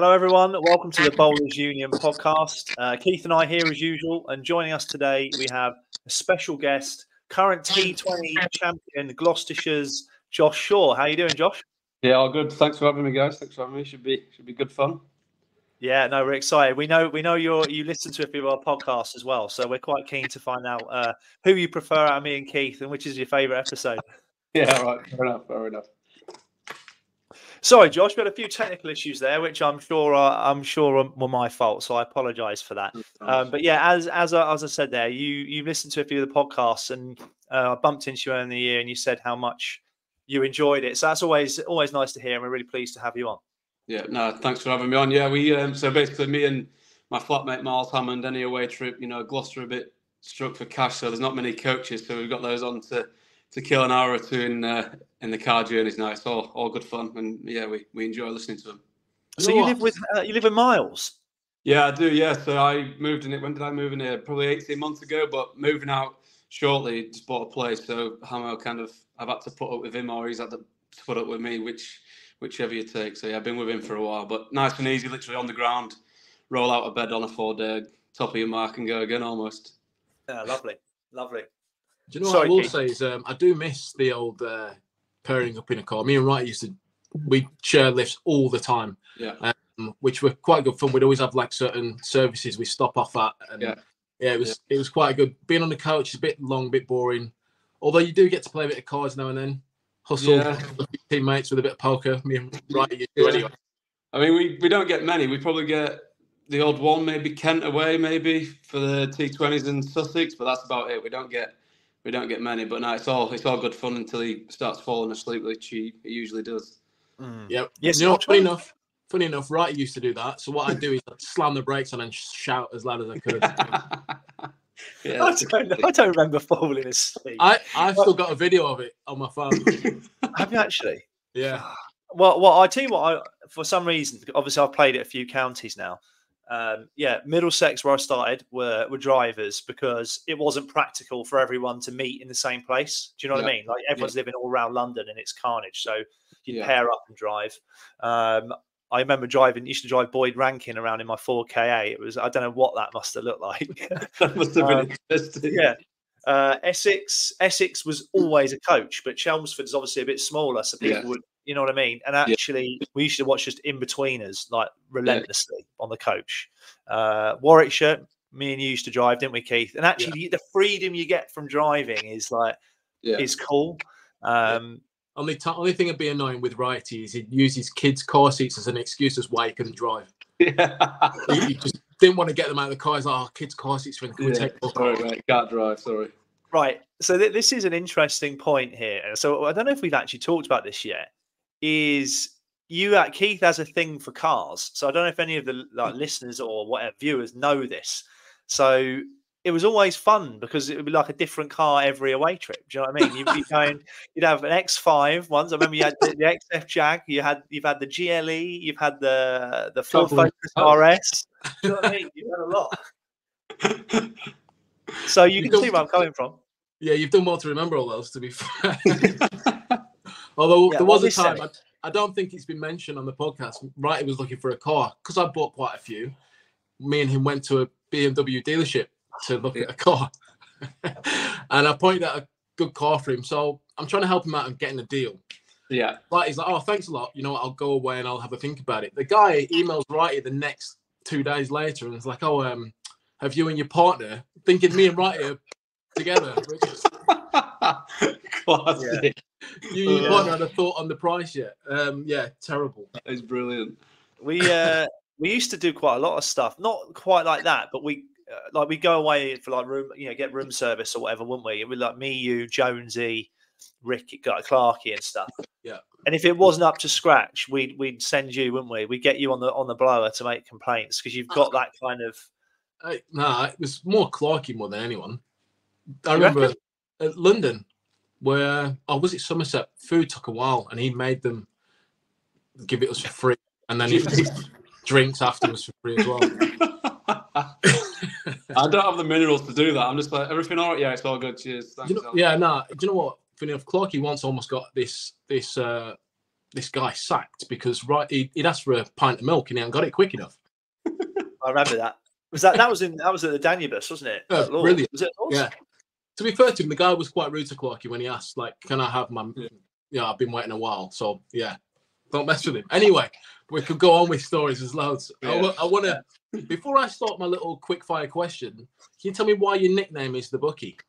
Hello, everyone. Welcome to the Bowlers Union podcast. Uh, Keith and I here as usual, and joining us today we have a special guest, current T20 champion Gloucestershire's Josh Shaw. How are you doing, Josh? Yeah, all good. Thanks for having me, guys. Thanks for having me. Should be should be good fun. Yeah, no, we're excited. We know we know you're you listen to a few of our podcasts as well, so we're quite keen to find out uh, who you prefer out of me and Keith, and which is your favourite episode. Yeah, right. Fair enough. Fair enough. Sorry, Josh, we had a few technical issues there, which I'm sure are, I'm sure were my fault. So I apologise for that. Um, but yeah, as as I, as I said there, you you listened to a few of the podcasts, and uh, I bumped into you in the year, and you said how much you enjoyed it. So that's always always nice to hear, and we're really pleased to have you on. Yeah, no, thanks for having me on. Yeah, we um, so basically me and my flatmate Miles Hammond, any away trip, you know, Gloucester a bit struck for cash, so there's not many coaches, so we've got those on to to kill an hour or two in uh, in the car journeys now. It's all all good fun, and yeah, we, we enjoy listening to them. So you, live with uh, you live with Miles. Yeah, I do. Yeah, so I moved in it. When did I move in here? Probably eighteen months ago. But moving out shortly, just bought a place. So Hamo kind of I've had to put up with him, or he's had to put up with me, which whichever you take. So yeah, I've been with him for a while, but nice and easy, literally on the ground. Roll out of bed on a four day, top of your mark, and go again almost. Yeah, lovely, lovely. Do you know Sorry, what I will Keith. say is um, I do miss the old uh, pairing up in a car. Me and Wright used to we share lifts all the time. Yeah. Um, which were quite good fun. We'd always have like certain services we stop off at, and yeah, yeah it was yeah. it was quite good. Being on the coach is a bit long, a bit boring. Although you do get to play a bit of cards now and then, hustle yeah. teammates with a bit of poker. Me and Wright used to anyway. I mean, we, we don't get many. We probably get the odd one, maybe Kent away, maybe for the T20s in Sussex, but that's about it. We don't get we don't get many, but no, it's all it's all good fun until he starts falling asleep, which he, he usually does. Mm. Yep. Yes. You know, funny enough, funny enough, Wright used to do that. So what I do is I'd slam the brakes on and shout as loud as I could. yeah, I, don't, I don't remember falling asleep. I I've still got a video of it on my phone. Have you actually? Yeah. Well, well, I tell you what. I, for some reason, obviously, I've played it a few counties now um, yeah, Middlesex, where I started, were were drivers because it wasn't practical for everyone to meet in the same place. Do you know what yeah. I mean? Like everyone's yeah. living all around London and it's carnage. So you yeah. pair up and drive. Um, I remember driving, used to drive Boyd Rankin around in my Ford Ka. It was, I don't know what that must have looked like. that must have been um, interesting. Yeah. Uh, Essex, Essex was always a coach, but Chelmsford is obviously a bit smaller, so people would you know what I mean? And actually, yeah. we used to watch just Inbetweeners like relentlessly yeah. on the coach. Uh, Warwickshire, me and you used to drive, didn't we, Keith? And actually, yeah. the, freedom you get from driving is like is cool. Um, only t- only thing that'd be annoying with Wrighty is he'd use his kids' car seats as an excuse as why he couldn't drive. Yeah. he, just didn't want to get them out of the car. He's like, oh, kids' car seats, can we take Sorry, mate, can't drive. Sorry. Right. So th- this is an interesting point here. So I don't know if we've actually talked about this yet is you uh, Keith has a thing for cars. So I don't know if any of the like listeners or whatever viewers know this. So it was always fun because it would be like a different car every away trip. Do you know what I mean? You'd be going, you'd have an X5 once. I remember you had the, the XF Jag, you had you've had the GLE, you've had the the Ford Focus RS. Do you know what I mean? You've had a lot. So you can see where I'm coming from. Yeah, you've done well to remember all those. To be fair. Although yeah, there was a time, I, I, don't think it's been mentioned on the podcast. Right, he was looking for a car because I bought quite a few. Me and him went to a BMW dealership to look yeah. at a car, and I pointed out a good car for him. So I'm trying to help him out and getting a deal. Yeah. But he's like, oh, thanks a lot. You know, I'll go away and I'll have a think about it. The guy emails Wrighty the next two days later and it's like, oh, um, have you and your partner thinking me and Wrighty are together? Classic. Yeah you, you might not have a thought on the price yet. Um, yeah, terrible. That is brilliant. We uh, we used to do quite a lot of stuff, not quite like that, but we uh, like we go away for like room, you know, get room service or whatever, wouldn't we? It was like me, you, Jonesy, Rick, Clarky, and stuff. Yeah. And if it wasn't up to scratch, we'd we'd send you, wouldn't we? We'd get you on the on the blower to make complaints because you've got that kind of. No, nah, it was more Clarky more than anyone. I remember at London, where oh was it Somerset? Food took a while, and he made them give it us for free, and then he drinks afterwards for free as well. I don't have the minerals to do that. I'm just like everything all right. Yeah, it's all good. Cheers. Thanks, you know, yeah, no. Nah, do you know what? Funny enough, Clarky once almost got this this uh, this guy sacked because right he, would asked for a pint of milk and he hadn't got it quick enough. I remember that. Was that that was in that was at the Danubius, wasn't it? Yeah, brilliant. Was it yeah. To be fair to him, the guy was quite rude to Clarky when he asked, like, "Can I have my?" Yeah, yeah I've been waiting a while, so yeah, don't mess with him. Anyway, we could go on with stories. as loads. Yeah. I, I want to. Before I start my little quick fire question, can you tell me why your nickname is the Bookie?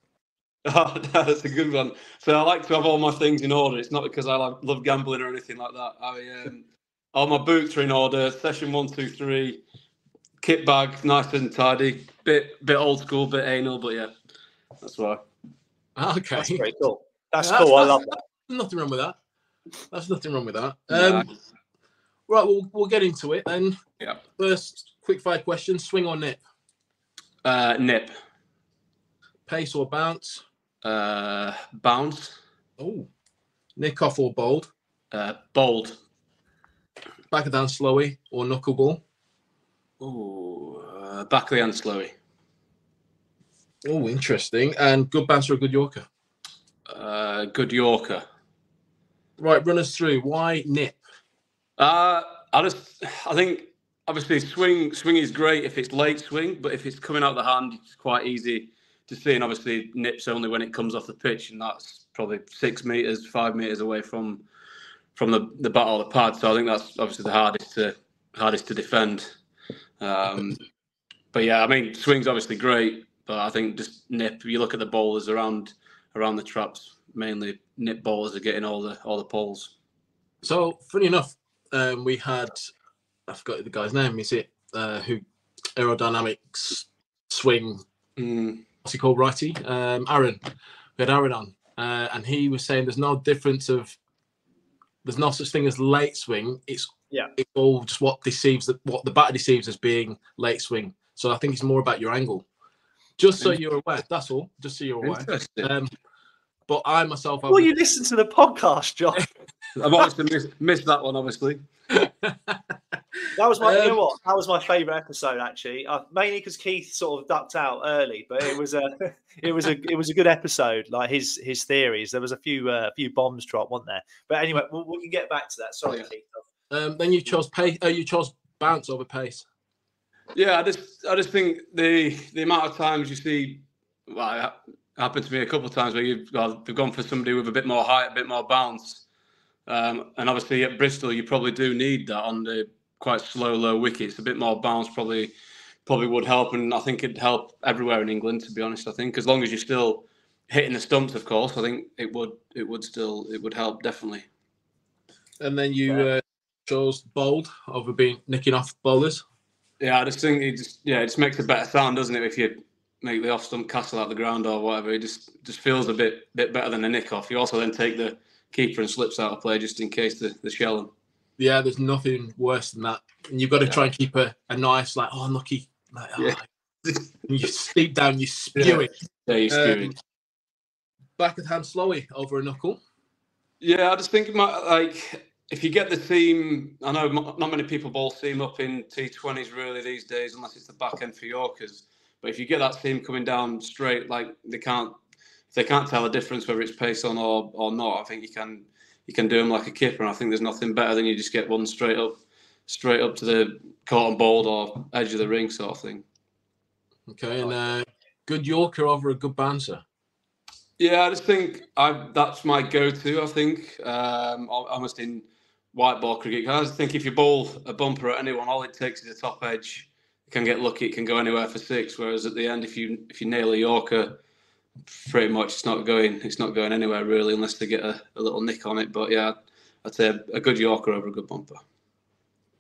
Oh, that's a good one. So I like to have all my things in order. It's not because I like, love gambling or anything like that. I um, all my boots are in order. Session one, two, three. Kit bag, nice and tidy. Bit bit old school, bit anal, but yeah, that's why. Okay, that's very cool. That's, yeah, cool. That's, I love that. Nothing wrong with that. That's nothing wrong with that. Um, Right, we'll we'll get into it then. Yeah. First, quick fire question: swing or nip? Uh, nip. Pace or bounce? Uh, bounce. Oh, nick off or bold? Uh, bold. Back of down slowy or knuckleball? Oh, uh, back of the hand slowy. Oh, interesting. And good bounce or good Yorker? Uh, good Yorker. Right, run us through. Why nip? Uh, I just, I think obviously swing swing is great if it's late swing, but if it's coming out the hand, it's quite easy to see. And obviously, nips only when it comes off the pitch, and that's probably six meters, five meters away from from the the bat or the pad. So I think that's obviously the hardest to hardest to defend. Um, but yeah, I mean, swing's obviously great, but I think just nip. You look at the bowlers around around the traps, mainly nip bowlers are getting all the all the poles. So funny enough, um, we had I forgot the guy's name. Is it uh, who aerodynamics swing? Mm. What's he called? Wrighty, um, Aaron. We had Aaron on, uh, and he was saying there's no difference of there's no such thing as late swing. It's yeah, it's all just what deceives the, what the batter deceives as being late swing. So I think it's more about your angle. Just so you're aware. That's all. Just so you're aware. Um, but I myself. Well, you listen to the podcast, John. I've obviously missed, missed that one, obviously. that was my, um, you know um, what? That was my favourite episode actually. Uh, mainly because Keith sort of ducked out early, but it was a, it was a, it was a good episode. Like his his theories, there was a few uh, a few bombs dropped, weren't there? But anyway, we we can get back to that. Sorry, Keith. Um, then you chose pace. Uh, you chose bounce over pace. Yeah, I just I just think the the amount of times you see, well, it happened to me a couple of times where you've, well, you've gone for somebody with a bit more height, a bit more bounce um, and obviously at Bristol, you probably do need that on the quite slow, low wickets. A bit more bounce probably probably would help, and I think it'd help everywhere in England. To be honest, I think as long as you're still hitting the stumps, of course, I think it would it would still it would help definitely. And then you uh, chose bold over being nicking off bowlers. Yeah, I just think it just yeah, it just makes a better sound, doesn't it? If you make the off stump castle out the ground or whatever, it just just feels a bit bit better than a nick off. You also then take the keeper and slips out of play just in case the, the shell Yeah, there's nothing worse than that. And you've got to yeah. try and keep a, a nice, like, oh, lucky. Like, oh, yeah. you sleep down, you spew it. Yeah, you're spewing. Um, back of hand slowy over a knuckle. Yeah, I just think my, like if you get the team, I know not many people ball seam up in T20s really these days, unless it's the back end for Yorkers. But if you get that seam coming down straight, like they can't they can't tell a difference whether it's pace on or, or not, I think you can you can do them like a kipper. And I think there's nothing better than you just get one straight up, straight up to the court and ball or edge of the ring sort of thing. Okay, and uh, good Yorker over a good bouncer. Yeah, I just think I that's my go-to. I think um, almost in white ball cricket. I think if you bowl a bumper at anyone, all it takes is a top edge. You can get lucky; it can go anywhere for six. Whereas at the end, if you if you nail a Yorker pretty much it's not going it's not going anywhere really unless they get a, a little nick on it. But yeah, I'd say a, a good Yorker over a good bumper.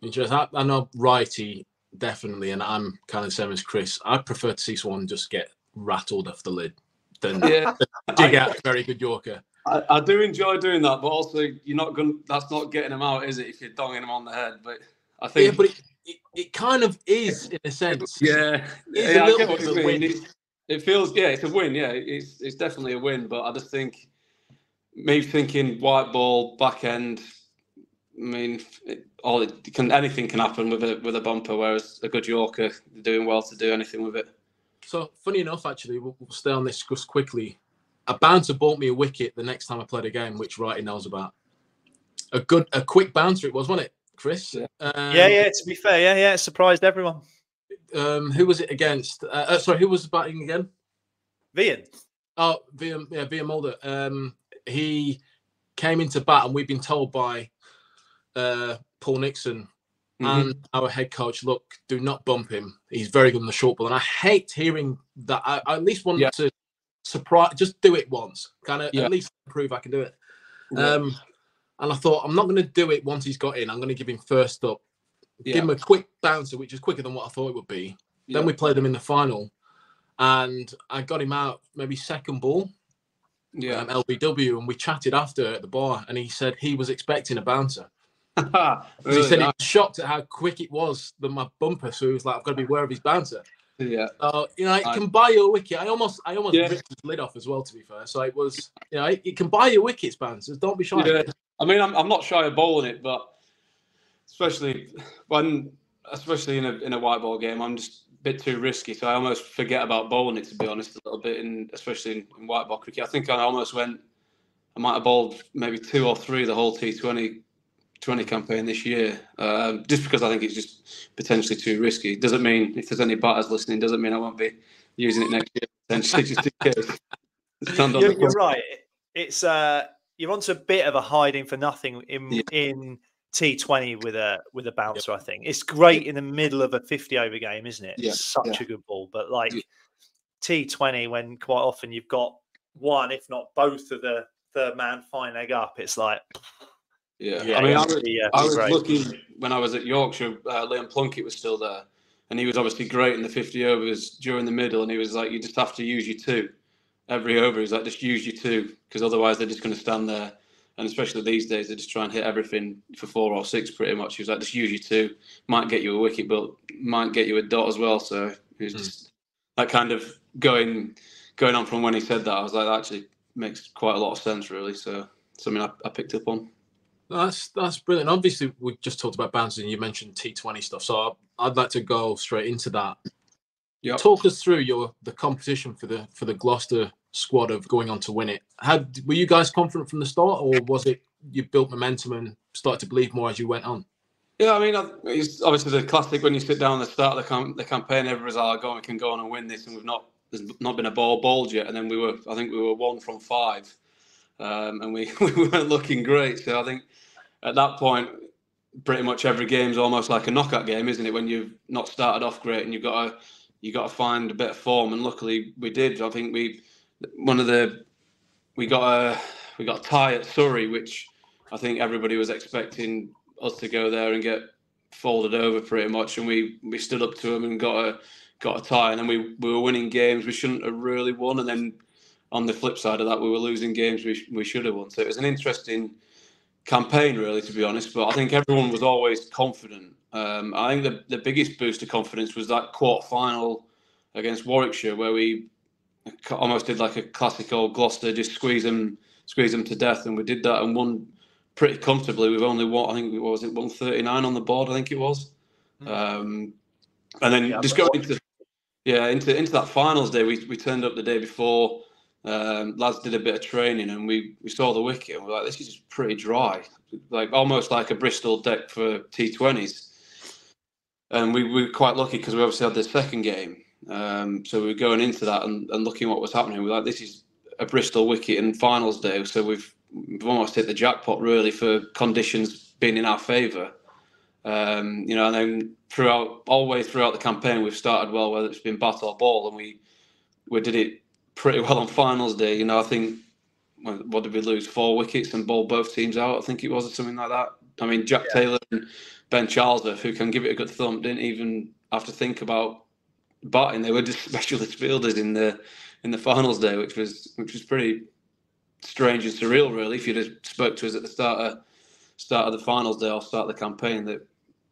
Interesting. I, I know Wrighty definitely, and I'm kind of the same as Chris. I prefer to see someone just get rattled off the lid than yeah. dig out a very good Yorker. I, I, do enjoy doing that, but also you're not going. That's not getting them out, is it? If you're donging them on the head, but I think yeah, but it, it, it kind of is in a sense. Yeah, yeah, I get what you mean. It feels yeah, it's a win. Yeah, it's it's definitely a win. But I just think me thinking white ball back end. I mean, it, all it can anything can happen with a with a bumper, whereas a good Yorker doing well to do anything with it. So funny enough, actually, we'll, we'll stay on this just quickly. A bouncer bought me a wicket the next time I played a game, which Wrighty knows about. a good, a quick bouncer it was, wasn't it, Chris? Yeah, um, yeah, yeah. To be fair, yeah, yeah, it surprised everyone. Um, who was it against? Uh, uh, sorry, who was batting again? Wiaan. Oh, Wiaan, yeah, Wiaan Mulder. Um, he came into bat, and we've been told by uh, Paul Nixon mm-hmm. and our head coach, look, do not bump him. He's very good in the short ball, and I hate hearing that. I, I at least want yeah. to surprise, just do it once, kind of yeah. at least prove I can do it. Yeah. Um, and I thought I'm not going to do it once he's got in. I'm going to give him first up, give him a quick bouncer, which is quicker than what I thought it would be. Then we played them in the final, and I got him out maybe second ball yeah. Um, LBW, and we chatted after at the bar, and he said he was expecting a bouncer. really? He said he was shocked at how quick it was than my bumper, so he was like, "I've got to be aware of his bouncer." Yeah. So you know, it can buy your wicket. I almost, I almost yeah. ripped his lid off as well. To be fair, so it was, you know, it, it can buy your wickets, bouncers. Don't be shy. Yeah. I mean, I'm, I'm not shy of bowling it, but especially when, especially in a in a white ball game, I'm just a bit too risky, so I almost forget about bowling it to be honest a little bit, in especially in, in white ball cricket. I think I almost went. I might have bowled maybe two or three the whole T20 20 campaign this year, um, just because I think it's just potentially too risky. Doesn't mean if there's any batters listening, doesn't mean I won't be using it next year potentially just in case. you're, you're right. It's uh, you're onto a bit of a hiding for nothing in yeah. in T20 with a with a bouncer. I think it's great in the middle of a 50 over game, isn't it? Yeah. It's such yeah. a good ball, but like T20, when quite often you've got one, if not both, of the third man fine leg up, it's like. Yeah, yeah I mean, I was, yeah, I was looking when I was at Yorkshire. Uh, Liam Plunkett was still there, and he was obviously great in the 50 overs during the middle. And he was like, "You just have to use your two every over." He's like, "Just use your two, because otherwise they're just going to stand there." and especially these days they just try and hit everything for four or six pretty much. He was like, just use your two, might get you a wicket, but might get you a dot as well. So it was mm. just that kind of going going on from when he said that. I was like, that actually makes quite a lot of sense, really. So something I, I picked up on. That's that's brilliant. Obviously, we just talked about bouncing. You mentioned T20 stuff, so I'd like to go straight into that. Yep. Talk us through your the competition for the for the Gloucester squad of going on to win it. How were you guys confident from the start, or was it you built momentum and started to believe more as you went on? Yeah, I mean, it's obviously the classic when you sit down at the start of the, cam- the campaign, everyone's like, "Oh, we can go on and win this," and we've not there's not been a ball bowled yet, and then we were, I think we were one from five, um, and we we weren't looking great. So I think at that point, pretty much every game is almost like a knockout game, isn't it? When you've not started off great and you've got to you got to find a bit of form, and luckily we did. I think we one of the we got a we got a tie at Surrey, which I think everybody was expecting us to go there and get folded over pretty much, and we we stood up to them and got a got a tie, and then we, we were winning games we shouldn't have really won, and then on the flip side of that, we were losing games we we should have won. So it was an interesting campaign, really, to be honest. But I think everyone was always confident. Um, I think the the biggest boost of confidence was that quarter final against Warwickshire, where we almost did like a classic old Gloucester, just squeeze them, squeeze them to death, and we did that and won pretty comfortably. We've only won, I think, what was it, one thirty nine on the board? I think it was. Hmm. Um, and then yeah, just going into yeah into into that finals day, we we turned up the day before. Um, lads did a bit of training and we, we saw the wicket and we're like, this is pretty dry, like almost like a Bristol deck for T20s. And we, we were quite lucky because we obviously had the second game um, so we were going into that and, and looking what was happening. We're like, this is a Bristol wicket in finals day, so we've we've almost hit the jackpot really for conditions being in our favour. Um, you know, and then throughout all the way throughout the campaign, we've started well, whether it's been bat or ball, and we we did it pretty well on finals day. You know, I think what did we lose? Four wickets and bowl both teams out. I think it was or something like that. I mean, Jack yeah. Taylor and Ben Charlesworth, who can give it a good thump, didn't even have to think about batting. They were just specialist fielders in the in the finals day, which was which was pretty strange and surreal, really. If you'd have spoke to us at the start of start of the finals day or start of the campaign, that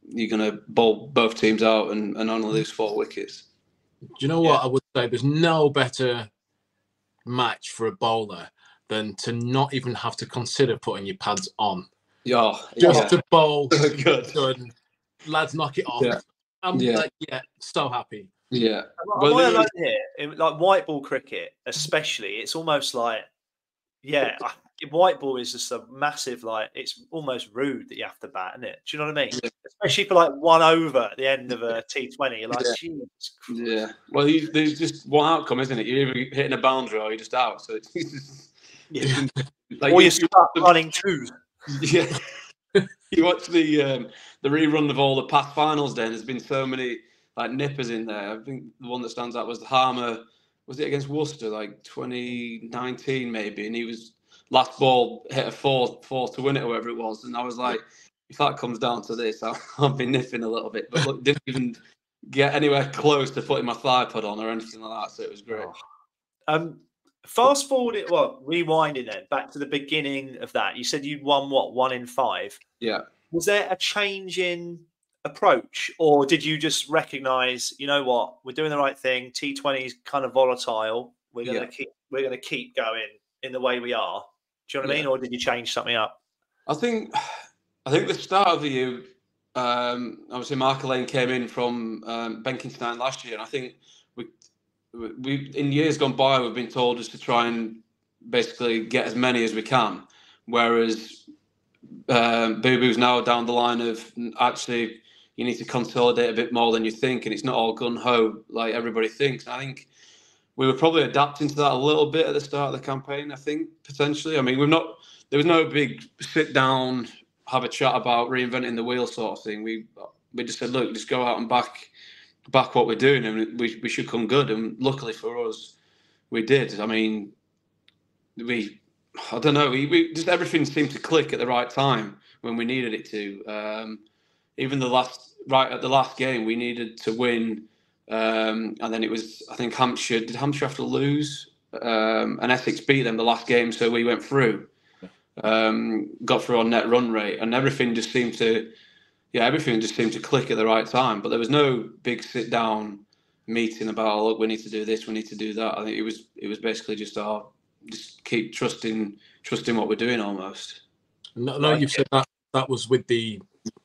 you're going to bowl both teams out and, and only lose four wickets. Do you know what yeah. I would say? There's no better match for a bowler than to not even have to consider putting your pads on. Yeah, just yeah. to bowl. Good. Good. Lads, knock it off. Yeah. I'm yeah. like, yeah, so happy. Yeah. Well, what I like here, in, like white ball cricket, especially, it's almost like, yeah, white ball is just a massive like it's almost rude that you have to bat, isn't it? Do you know what I mean? Yeah. Especially for like one over at the end of a T Twenty. Like, yeah. yeah. Well, there's just one outcome, isn't it? You're either hitting a boundary or you're just out. So it's, just, yeah. like or you, you start you, running twos. Yeah. you watch the um, the rerun of all the past finals. Then there's been so many like nippers in there. I think the one that stands out was the Harmer. Was it against Worcester, like 2019 maybe? And he was last ball hit a four four to win it, or whatever it was. And I was like, if that comes down to this, I'll, I'll be nipping a little bit. But look, didn't even get anywhere close to putting my thigh pad on or anything like that. So it was great. Um, fast forward it, well, rewinding then back to the beginning of that. You said you'd won what one in five. Yeah. Was there a change in approach, or did you just recognise, you know what, we're doing the right thing? T Twenty is kind of volatile. We're going to yeah. keep we're going to keep going in the way we are. Do you know what yeah. I mean? Or did you change something up? I think I think the start of the year, um, obviously Mark Alleyne came in from um, Benkenstein last year, and I think we we in years gone by we've been told just to try and basically get as many as we can, whereas um, Boo Boo's now down the line of actually you need to consolidate a bit more than you think, and it's not all gun ho like everybody thinks. I think we were probably adapting to that a little bit at the start of the campaign. I think potentially. I mean, we've not. There was no big sit down, have a chat about reinventing the wheel sort of thing. We we just said, look, just go out and back back what we're doing, and we we should come good. And luckily for us, we did. I mean, we I don't know. We, we just everything seemed to click at the right time when we needed it to. Um, even the last right at the last game, we needed to win um, and then it was, I think Hampshire, did Hampshire have to lose? Um, and Essex beat them the last game, so we went through. Um, got through on net run rate, and everything just seemed to, yeah, everything just seemed to click at the right time. But there was no big sit down meeting about, oh, look, we need to do this, we need to do that. I think it was it was basically just our just keep trusting trusting what we're doing almost. No, no, you said that that was with the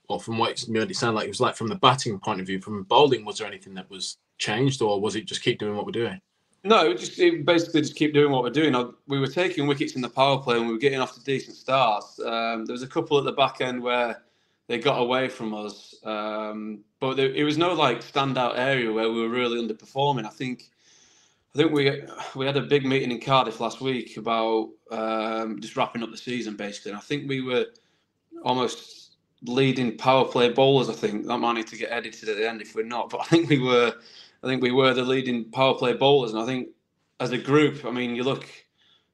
or from what it made it sound like it was like from the batting point of view, from bowling, was there anything that was changed, or was it just keep doing what we're doing? No, just basically just keep doing what we're doing. We were taking wickets in the power play and we were getting off to decent starts. Um, there was a couple at the back end where they got away from us, um, but there, it was no like standout area where we were really underperforming. I think, I think we we had a big meeting in Cardiff last week about um, just wrapping up the season basically. And I think we were almost leading power play bowlers. I think that might need to get edited at the end if we're not. But I think we were, I think we were the leading power play bowlers, and I think as a group, I mean, you look,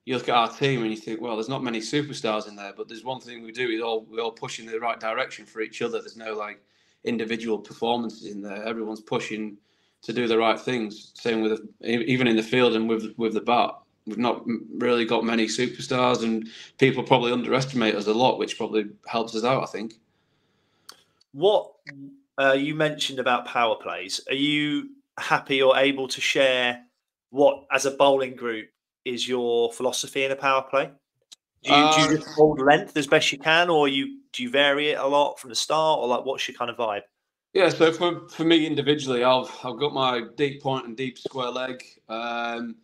you look at our team and you think, well, there's not many superstars in there, but there's one thing we do is all we all push in the right direction for each other. There's no like individual performances in there. Everyone's pushing to do the right things. Same with even in the field and with with the bat. We've not really got many superstars, and people probably underestimate us a lot, which probably helps us out. I think. What uh, you mentioned about power plays, are you happy or able to share what, as a bowling group, is your philosophy in a power play? Do you, uh, do you uh, just hold length as best you can, or you do you vary it a lot from the start, or like what's your kind of vibe? Yeah, so for, for me individually, I've I've got my deep point and deep square leg, um,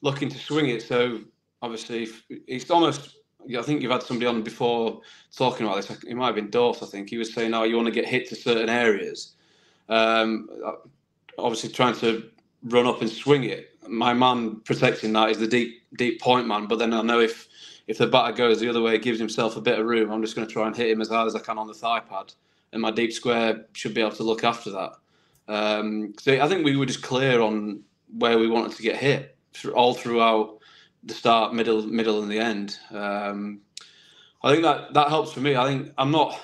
looking to swing it. So obviously, it's almost I think you've had somebody on before talking about this. It might have been Dorf, I think. He was saying, "Oh, you want to get hit to certain areas." Um, obviously, trying to run up and swing it. My man protecting that is the deep, deep point man. But then I know if if the batter goes the other way, gives himself a bit of room. I'm just going to try and hit him as hard as I can on the thigh pad, and my deep square should be able to look after that. Um, so I think we were just clear on where we wanted to get hit all throughout the start, middle, middle, and the end. Um, I think that that helps for me. I think I'm not.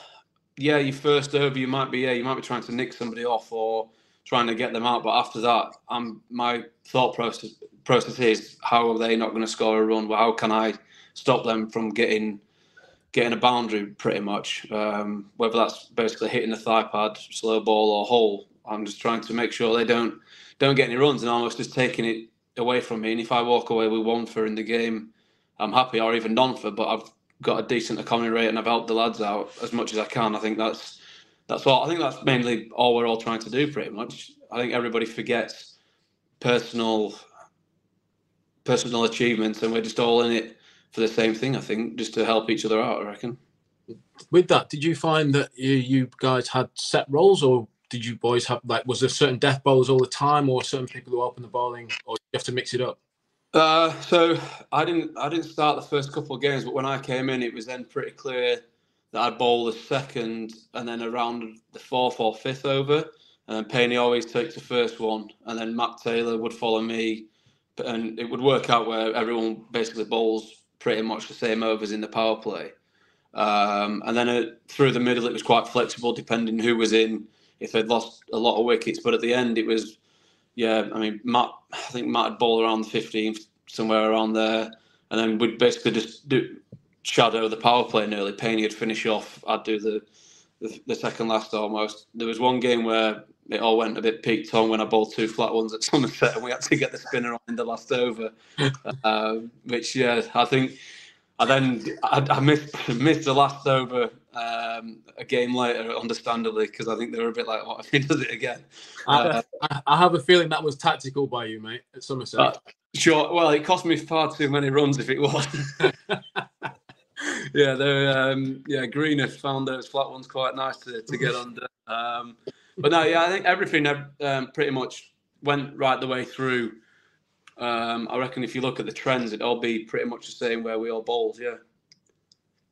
Yeah, you first over, you might be. Yeah, you might be trying to nick somebody off or trying to get them out. But after that, I'm my thought process process is how are they not going to score a run? Well, how can I stop them from getting getting a boundary? Pretty much, um, whether that's basically hitting the thigh pad, slow ball, or hole. I'm just trying to make sure they don't don't get any runs and almost just taking it away from me. And if I walk away with one for in the game, I'm happy, or even none for. But I've got a decent economy rate, and I've helped the lads out as much as I can. I think that's that's all. I think that's mainly all we're all trying to do, pretty much. I think everybody forgets personal personal achievements, and we're just all in it for the same thing. I think just to help each other out. I reckon. With that, did you find that you, you guys had set roles, or did you boys have like was there certain death bowlers all the time, or certain people who open the bowling, or you have to mix it up? Uh, so I didn't I didn't start the first couple of games, but when I came in, it was then pretty clear that I'd bowl the second and then around the fourth or fifth over. And Payne always takes the first one, and then Matt Taylor would follow me, and it would work out where everyone basically bowls pretty much the same overs in the power play. Um, and then uh, through the middle, it was quite flexible depending who was in. If they'd lost a lot of wickets, but at the end, it was yeah. I mean, Matt, I think Matt had ball around the 15th, somewhere around there, and then we'd basically just do shadow the power play nearly. Payne would finish off. I'd do the, the, the second last almost. There was one game where it all went a bit peaked on when I bowled two flat ones at Somerset, and we had to get the spinner on in the last over. uh, which yeah, I think I then I, I missed missed the last over um, a game later, understandably, because I think they were a bit like, "What if he does it again?" Uh, I, I, have a feeling that was tactical by you, mate, at Somerset. Uh, sure. Well, it cost me far too many runs if it was. yeah, they um, yeah, Greener found those flat ones quite nice to, to get under. Um, but no, yeah, I think everything um, pretty much went right the way through. Um, I reckon if you look at the trends, it'd all be pretty much the same where we all bowled. Yeah.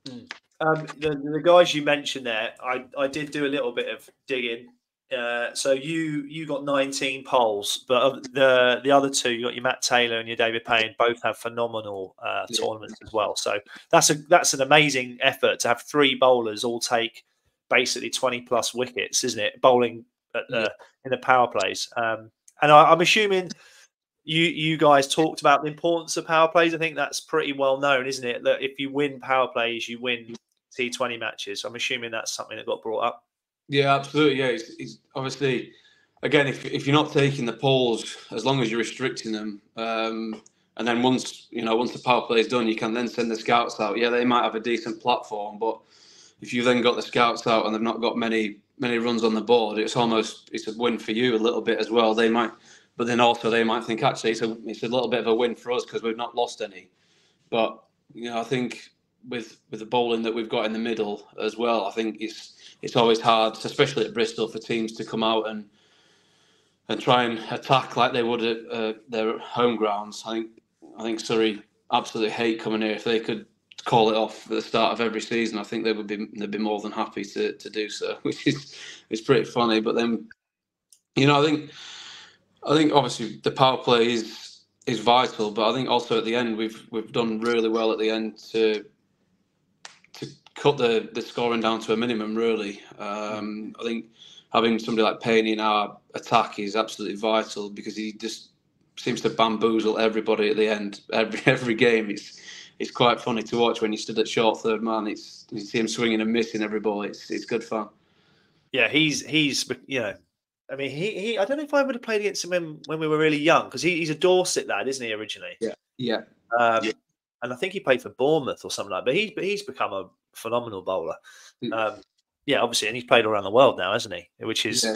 Mm. Um, the, the guys you mentioned there, I, I did do a little bit of digging. Uh, so you you got 19 poles, but the the other two, you got your Matt Taylor and your David Payne, both have phenomenal uh, yeah. tournaments as well. So that's a that's an amazing effort to have three bowlers all take basically 20 plus wickets, isn't it? Bowling the, yeah. in the power plays. Um, and I, I'm assuming you you guys talked about the importance of power plays. I think that's pretty well known, isn't it? That if you win power plays, you win T20 matches. I'm assuming that's something that got brought up. Yeah, absolutely. Yeah, it's, it's obviously again if if you're not taking the polls, as long as you're restricting them, um, and then once you know once the power play is done, you can then send the scouts out. Yeah, they might have a decent platform, but if you then got the scouts out and they've not got many many runs on the board, it's almost it's a win for you a little bit as well. They might, but then also they might think actually it's a it's a little bit of a win for us because we've not lost any. But you know, I think with with the bowling that we've got in the middle as well, I think it's it's always hard, especially at Bristol, for teams to come out and and try and attack like they would at uh, their home grounds. I think I think Surrey absolutely hate coming here. If they could call it off at the start of every season, I think they would be they'd be more than happy to, to do so, which is is pretty funny. But then, you know, I think I think obviously the power play is is vital, but I think also at the end we've we've done really well at the end to cut the the scoring down to a minimum. Really, um, I think having somebody like Payne in our attack is absolutely vital because he just seems to bamboozle everybody at the end every every game. It's it's quite funny to watch when he stood at short third man. It's you see him swinging and missing every ball. It's it's good fun. Yeah, he's he's you know, I mean he he I don't know if I would have played against him when, when we were really young because he, he's a Dorset lad, isn't he originally? Yeah, yeah. Um, yeah. And I think he played for Bournemouth or something like. that. But he's but he's become a phenomenal bowler. Mm. Um, yeah, obviously, and he's played around the world now, hasn't he? Which is yeah.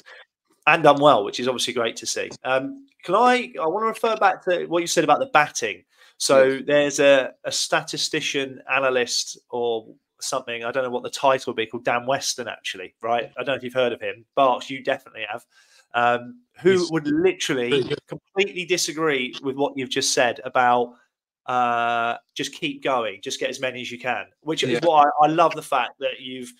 and done well, which is obviously great to see. Um, can I? I want to refer back to what you said about the batting. So yes. there's a, a statistician, analyst, or something. I don't know what the title would be called. Dan Weston, actually, right? I don't know if you've heard of him. Barks, you definitely have. Um, who He's would literally completely disagree with what you've just said about uh, just keep going, just get as many as you can. Which yeah. is why I, love the fact that you've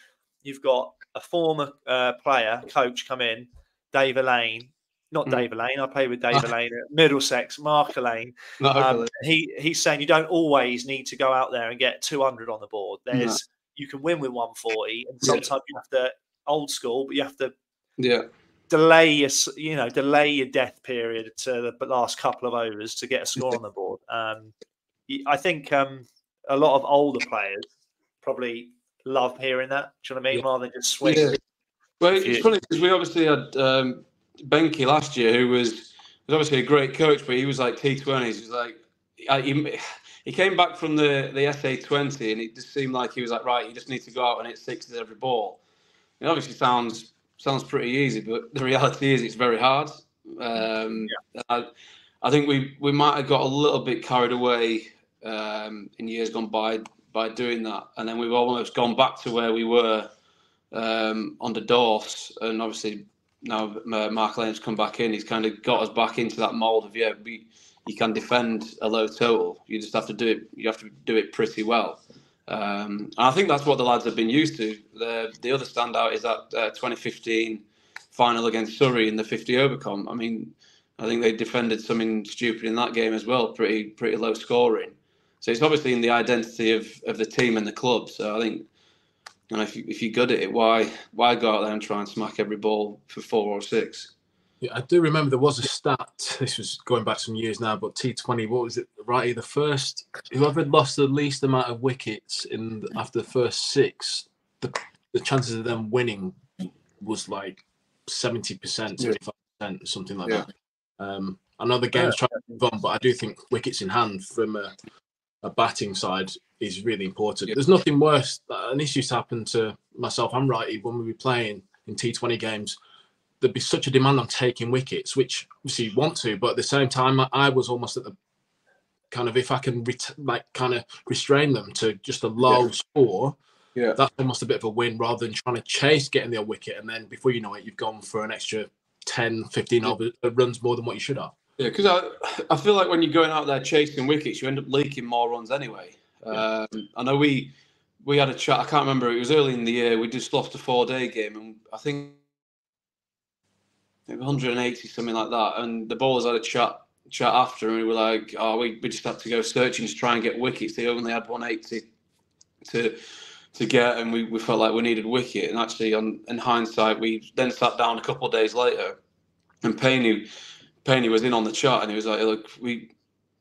you've got a former uh, player, coach, come in, Dave Alleyne, not mm. Dave Alleyne. I played with Dave Alleyne at Middlesex, Mark Alleyne. Um, he he's saying you don't always need to go out there and get 200 on the board. There's no. you can win with 140, and sometimes yeah. you have to old school, but you have to yeah delay your you know delay your death period to the last couple of overs to get a score on the board. Um, I think um, a lot of older players probably love hearing that. Do you know what I mean? Yeah. Rather than just swing. Yeah. Well, it's funny because we obviously had um, Benke last year, who was was obviously a great coach, but he was like T20s. He was like he, he came back from the the SA20, and it just seemed like he was like, right, you just need to go out and hit sixes every ball. It obviously sounds sounds pretty easy, but the reality is it's very hard. Um, yeah. I, I think we we might have got a little bit carried away um, in years gone by by doing that, and then we've almost gone back to where we were um, under Dorse, and obviously now Mark Alleyne's come back in. He's kind of got us back into that mold of yeah, we, you can defend a low total. You just have to do it. You have to do it pretty well. Um, I think that's what the lads have been used to. The the other standout is that uh, 2015 final against Surrey in the 50 overcom. I mean, I think they defended something stupid in that game as well. Pretty pretty low scoring. So it's obviously in the identity of, of the team and the club. So I think, you know, if you, if you're good at it, why why go out there and try and smack every ball for four or six? Yeah, I do remember there was a stat. This was going back some years now, but T20. What was it? Right, the first whoever lost the least amount of wickets in after the first six, the the chances of them winning was like seventy percent, seventy five percent, something like yeah. that. Um, I know the game's trying to move on, but I do think wickets in hand from a a batting side is really important. Yeah. There's nothing worse. An issue's happened to myself I'm Wrighty when we were playing in T20 games. There'd be such a demand on taking wickets, which obviously you want to, but at the same time, I was almost at the kind of if I can ret- like kind of restrain them to just a low yeah. score. Yeah, that's almost a bit of a win rather than trying to chase getting the wicket and then before you know it, you've gone for an extra 10, 15 yeah. over, runs more than what you should have. Yeah, because I, I feel like when you're going out there chasing wickets, you end up leaking more runs anyway. Yeah. Um, I know we we had a chat. I can't remember. It was early in the year. We just lost a four day game, and I think 180 something like that. And the bowlers had a chat chat after, and we were like, "Oh, we, we just had to go searching to try and get wickets. They only had 180 to to get, and we, we felt like we needed wicket. And actually, on in hindsight, we then sat down a couple of days later, and Payne Penny was in on the chat and he was like, "Look, we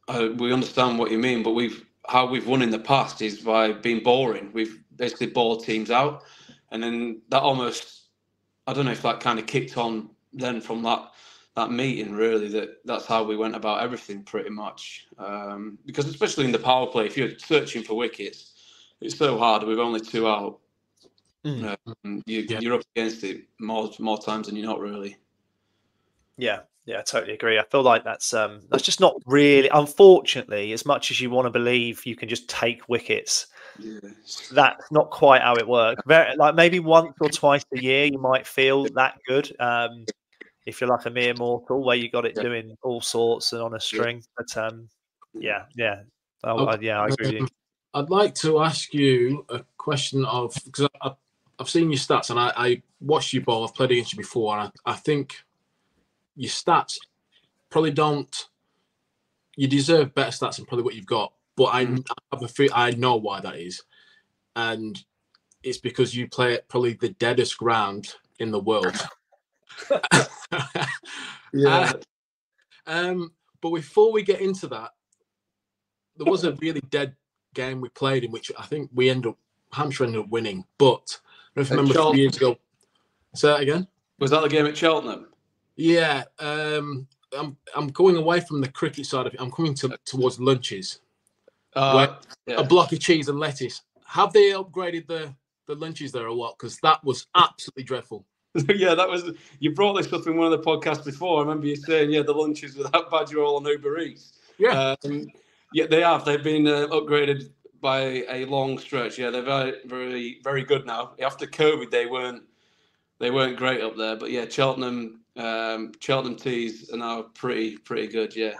uh, we understand what you mean, but we've how we've won in the past is by being boring. We've basically balled teams out, and then that almost I don't know if that kind of kicked on then from that that meeting really that that's how we went about everything pretty much um, because especially in the power play if you're searching for wickets it's so hard with only two out mm. um, you, are up against it more more times than you're not really yeah yeah, I totally agree. I feel like that's um that's just not really unfortunately, as much as you want to believe you can just take wickets. Yes. That's not quite how it works. Very like maybe once or twice a year you might feel that good. Um if you're like a mere mortal where you got it yeah. doing all sorts and on a string. Yeah. But um yeah, yeah. Oh, okay. yeah, I agree um, I'd like to ask you a question of because I, have seen your stats and I, I watched you bowl. I've played against you before, and I, I think your stats probably don't. You deserve better stats than probably what you've got, but I, mm. I have a feel, I know why that is, and it's because you play at probably the deadest ground in the world. yeah. Uh, um, but before we get into that, there was a really dead game we played in which I think we ended up Hampshire ended up winning. But I don't remember a few years ago. Say that again. Was that the game at Cheltenham? Yeah, um, I'm I'm going away from the cricket side of it. I'm coming to towards lunches. Uh, yeah. A block of cheese and lettuce. Have they upgraded the the lunches there a lot? Because that was absolutely dreadful. yeah, that was. You brought this up in one of the podcasts before. I remember you saying, "Yeah, the lunches were that bad. You're all on Uber Eats." Yeah, um, yeah, they have. They've been uh, upgraded by a long stretch. Yeah, they're very, very, very good now. After COVID, they weren't they weren't great up there, but yeah, Cheltenham um, Cheltenham teas are now pretty pretty good. Yeah.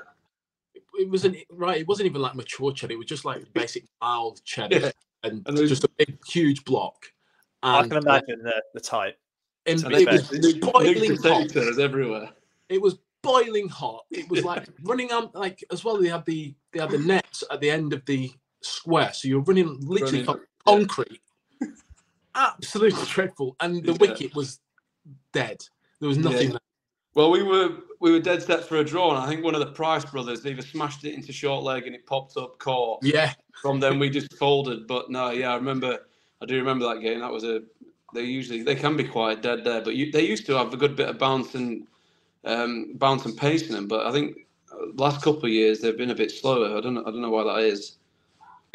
It wasn't right. It wasn't even like mature cheddar. It was just like basic mild cheddar, yeah. and, and just a big, huge block. And, I can imagine the, the type. And it was new, boiling hot. everywhere. It was boiling hot. It was like running on like as well. They had the they had the nets at the end of the square, so you're running literally running, concrete. Yeah. Absolutely dreadful, and the yeah. wicket was dead. There was nothing. Yeah. Well, we were we were dead set for a draw, and I think one of the Price brothers either smashed it into short leg and it popped up caught. Yeah. From then we just folded. But no, yeah, I remember. I do remember that game. That was a. They usually they can be quite dead there, but you, they used to have a good bit of bounce and um, bounce and pace in them. But I think uh, last couple of years they've been a bit slower. I don't know. I don't know why that is.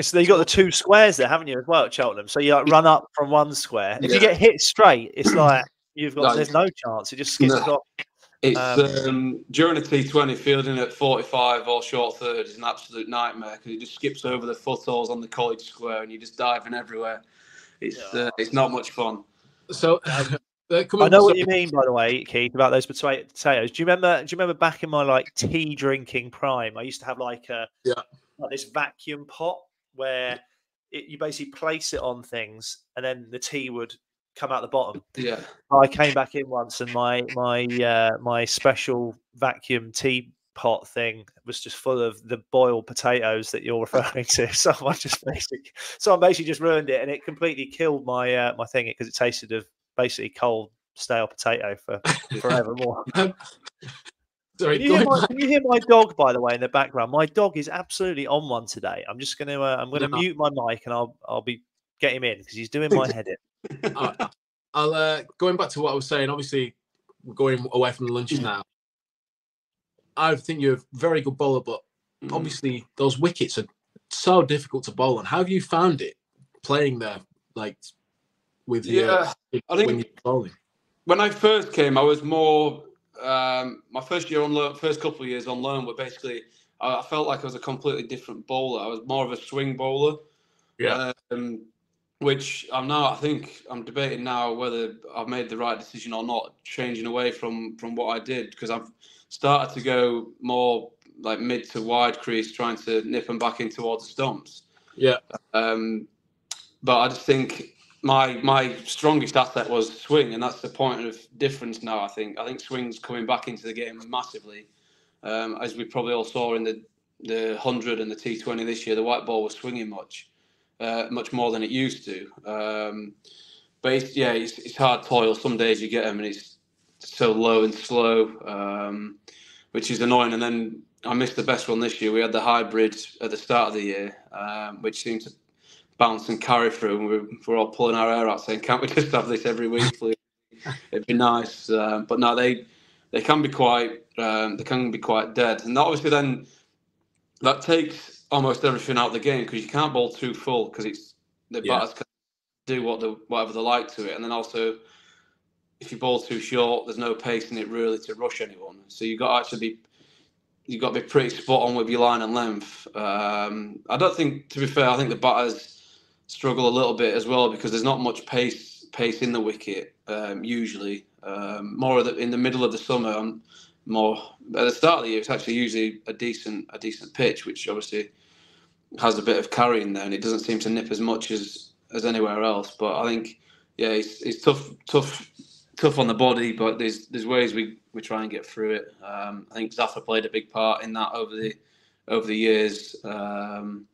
So you got the two squares there, haven't you, as well at Cheltenham? So you like run up from one square. If yeah. you get hit straight, it's like you've got no, there's no chance. It just skips no. off. It's um, um, during a T20 fielding at 45 or short third is an absolute nightmare because it just skips over the footholes on the college square and you're just diving everywhere. It's uh, it's not much fun. So Uh, I know what you mean, by the way, Keith, about those potatoes. Do you remember? Do you remember back in my like tea drinking prime? I used to have like a yeah like this vacuum pot where it, you basically place it on things, and then the tea would come out the bottom. Yeah. I came back in once, and my my uh, my special vacuum tea pot thing was just full of the boiled potatoes that you're referring to. So I just basically, so I basically just ruined it, and it completely killed my uh, my thing because it tasted of basically cold stale potato for forevermore. Sorry, can you, my, can you, hear my dog, by the way, in the background? My dog is absolutely on one today. I'm just going to uh, I'm going to no. mute my mic and I'll I'll be get him in because he's doing my head in. I'll uh, going back to what I was saying. Obviously, we're going away from the lunch mm. now. I think you're a very good bowler, but mm. obviously those wickets are so difficult to bowl. And how have you found it playing there? Like with yeah, your, I think when you're bowling? When I first came, I was more um, my first year on loan, first couple of years on loan were basically I, felt like I was a completely different bowler. I was more of a swing bowler. Yeah. Um, which I'm now. I think I'm debating now whether I've made the right decision or not, changing away from from what I did because I've started to go more like mid to wide crease, trying to nip them back in towards the stumps. Yeah. Um, but I just think my my strongest asset was swing, and that's the point of difference now. I think I think swing's coming back into the game massively, um, as we probably all saw in the the hundred and the T Twenty this year. The white ball was swinging much, uh, much more than it used to. Um, but it's, yeah, it's, it's hard toil. Some days you get them, and it's so low and slow, um, which is annoying. And then I missed the best one this year. We had the hybrid at the start of the year, um, which seemed to bounce and carry through. And we're, we're all pulling our hair out saying, can't we just have this every week, please? It'd be nice. Um, but no, they they can be quite um, they can be quite dead, and that obviously then that takes almost everything out of the game because you can't bowl too full because it's the yeah. batters can do what the whatever they like to it, and then also if you bowl too short, there's no pace in it really to rush anyone. So you've got to actually be you've got to be pretty spot on with your line and length. Um, I don't think, to be fair, I think the batters struggle a little bit as well because there's not much pace pace in the wicket um, usually. Um, more the, in the middle of the summer, I'm more at the start of the year. It's actually usually a decent a decent pitch, which obviously has a bit of carry in there, and it doesn't seem to nip as much as as anywhere else. But I think yeah, it's, it's tough tough tough on the body, but there's there's ways we, we try and get through it. Um, I think Zafar played a big part in that over the over the years. Um,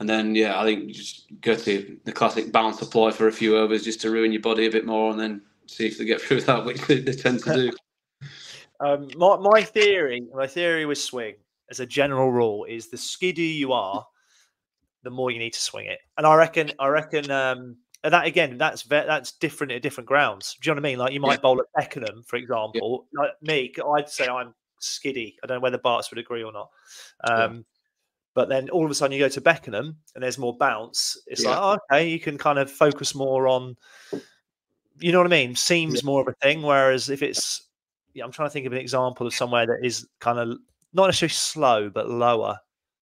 and then, yeah, I think just go to the classic bounce apply for a few overs just to ruin your body a bit more and then see if they get through that, which they, tend to do. um, my, my theory, my theory with swing as a general rule is the skiddier you are, the more you need to swing it. And I reckon, I reckon, um, that again, that's ve- that's different at different grounds. Do you know what I mean? Like you might yeah. bowl at Beckenham, for example. Yeah. Like me, I'd say I'm skiddy. I don't know whether Barks would agree or not. Um, yeah. But then all of a sudden you go to Beckenham and there's more bounce. It's like, oh, okay, you can kind of focus more on, you know what I mean? Seems more of a thing. Whereas if it's, yeah, I'm trying to think of an example of somewhere that is kind of not necessarily slow, but lower.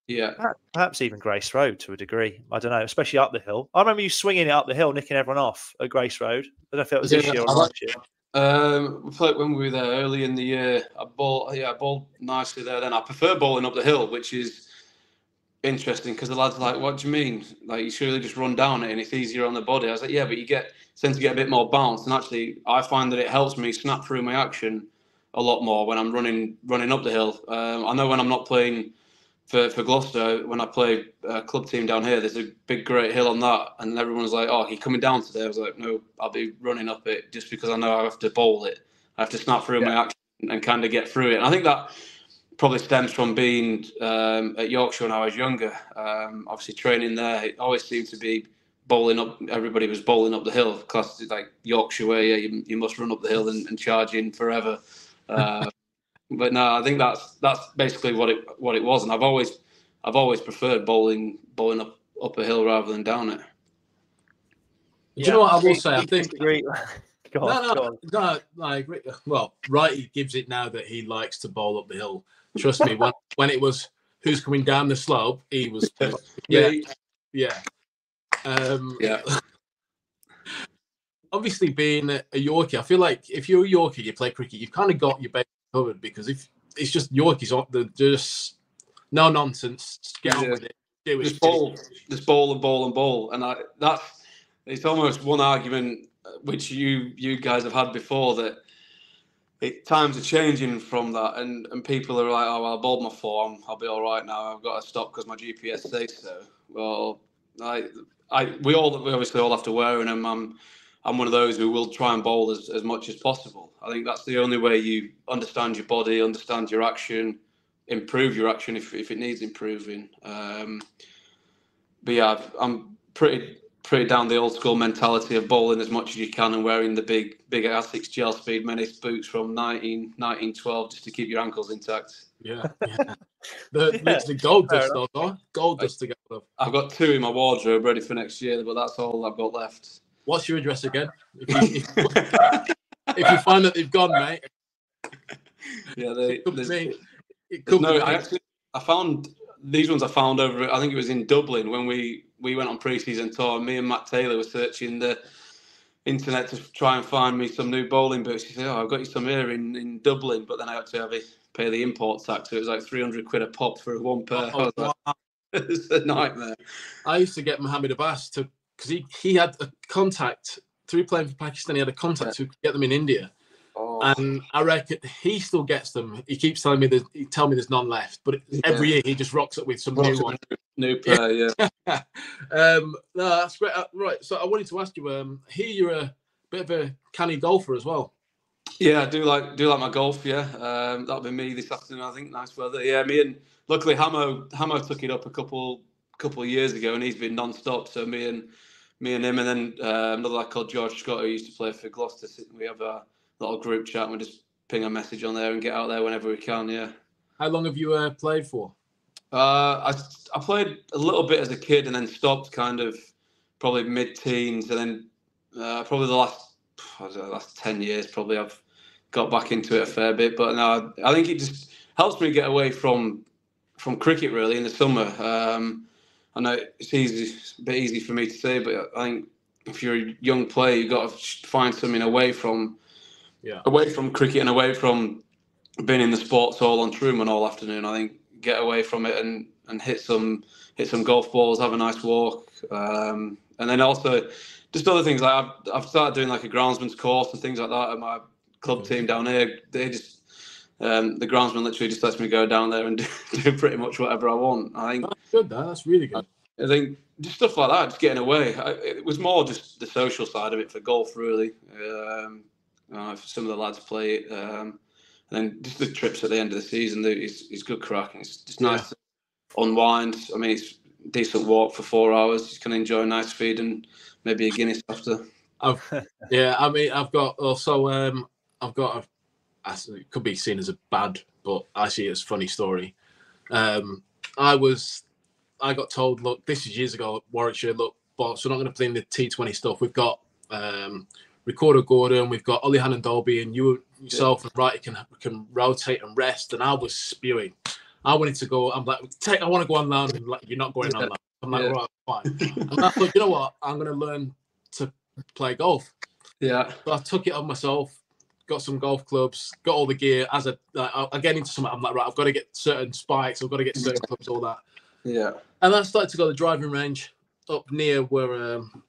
Yeah. Perhaps even Grace Road to a degree. I don't know, especially up the hill. I remember you swinging it up the hill, nicking everyone off at Grace Road. I don't know if it was yeah, this year or last year. Um, when we were there early in the year, I bowled, yeah, I bowled nicely there. Then I prefer bowling up the hill, which is interesting because the lads like, "What do you mean? Like you surely just run down it and it's easier on the body." I was like, "Yeah, but you get tend to get a bit more bounce, and actually, I find that it helps me snap through my action a lot more when I'm running running up the hill. Um, I know when I'm not playing for, for Gloucester, when I play a club team down here, there's a big great hill on that, and everyone's like, "Oh, you coming down today?" I was like, "No, I'll be running up it just because I know I have to bowl it. I have to snap through yeah. my action and kind of get through it." And I think that probably stems from being um, at Yorkshire when I was younger. Um, obviously, training there, it always seemed to be bowling up. Everybody was bowling up the hill. Class like Yorkshire, where yeah, you, you must run up the hill and, and charge in forever. Uh, but no, I think that's that's basically what it what it was, and I've always I've always preferred bowling bowling up up a hill rather than down it. Yeah, Do you know what I will say? I think great. no, no, no, like well, right. He gives it now that he likes to bowl up the hill. Trust me, when when it was who's coming down the slope, he was yeah, yeah, um, yeah. Obviously, being a, a Yorkie, I feel like if you're a Yorkie, you play cricket, you've kind of got your base covered because if it's just Yorkies, they're just no nonsense. Get yeah. on with it. Do it. Just bowl, just bowl and bowl and bowl, and I, that's it's almost one argument uh, which you you guys have had before that it times are changing from that, and and people are like, oh, well, I bowled my form, I'll be all right now. I've got to stop because my GPS says so. Well, I I we all we obviously all have to wear them. I'm I'm one of those who will try and bowl as, as much as possible. I think that's the only way you understand your body, understand your action, improve your action if, if it needs improving. Um, but yeah, I'm pretty pretty down the old school mentality of bowling as much as you can and wearing the big big Asics gel speed menace boots from 19, 1912 just to keep your ankles intact. Yeah, yeah. the, yeah. the gold dust though, gold dust to go. I've got two in my wardrobe ready for next year, but that's all I've got left. What's your address again? If you, if, if you find that they've gone, mate. Yeah, they. It could no, I actually I found these ones I found over. I think it was in Dublin when we we went on pre-season tour. Me and Matt Taylor were searching the internet to try and find me some new bowling boots. He said, "Oh, I've got you some here in, in Dublin," but then I had to have it, pay the import tax. So it was like three hundred quid a pop for one pair. Oh, wow. like, it's a nightmare. I used to get Mohammed Abbas to because he he had a contact through playing for Pakistan. He had a contact yeah. to get them in India. Oh. And I reckon he still gets them. He keeps telling me that he tell me there's none left, but yeah. every year he just rocks up with some rocks new one. New pair, yeah. yeah. um, no, that's great. Uh, right. So I wanted to ask you. Um, here you're a bit of a canny golfer as well. Yeah, I do like do like my golf. Yeah, um, that'll be me this afternoon. I think nice weather. Yeah, me and luckily Hamo Hamo took it up a couple couple of years ago, and he's been non-stop. So me and me and him, and then uh, another lad called George Scott who used to play for Gloucester. We have a little group chat and we just ping a message on there and get out there whenever we can. Yeah. How long have you uh, played for? Uh, I I played a little bit as a kid and then stopped kind of probably mid teens and then uh, probably the last the last ten years probably I've got back into it a fair bit. But no, I think it just helps me get away from from cricket really in the summer. Um, I know it's easy, it's a bit easy for me to say, but I think if you're a young player, you've got to find something away from yeah. away from cricket and away from being in the sports hall on Truman all afternoon. I think get away from it and, and hit some hit some golf balls, have a nice walk, um, and then also just other things like I've, I've started doing like a groundsman's course and things like that at my club team down here. They just um, the groundsman literally just lets me go down there and do, do pretty much whatever I want. I think that's good. That. That's really good. I think just stuff like that, just getting away. I, it was more just the social side of it for golf, really. Um, uh, some of the lads play it. Um, and then just the trips at the end of the season, it's, it's good crack. It's just nice yeah. to unwind. I mean, it's a decent walk for four hours. You can enjoy a nice feed and maybe a Guinness after. I've, yeah, I mean, I've got also, um, I've got a, it could be seen as a bad, but actually it's a funny story. Um, I was, I got told, look, this is years ago, Warwickshire, look, boss, we're not going to play in the T20 stuff. We've got um, Recordo Gordon, we've got Ollie Hannon-Dalby, and you yourself yeah. and Wright can can rotate and rest. And I was spewing. I wanted to go. I'm like, take. I want to go on land. And like, you're not going yeah. on. I'm like, yeah. right, fine. and I thought, you know what? I'm going to learn to play golf. Yeah. So I took it on myself. Got some golf clubs. Got all the gear. As a, like, I get into something. I'm like, right, I've got to get certain spikes. I've got to get certain clubs. All that. Yeah. And I started to go to the driving range up near where um,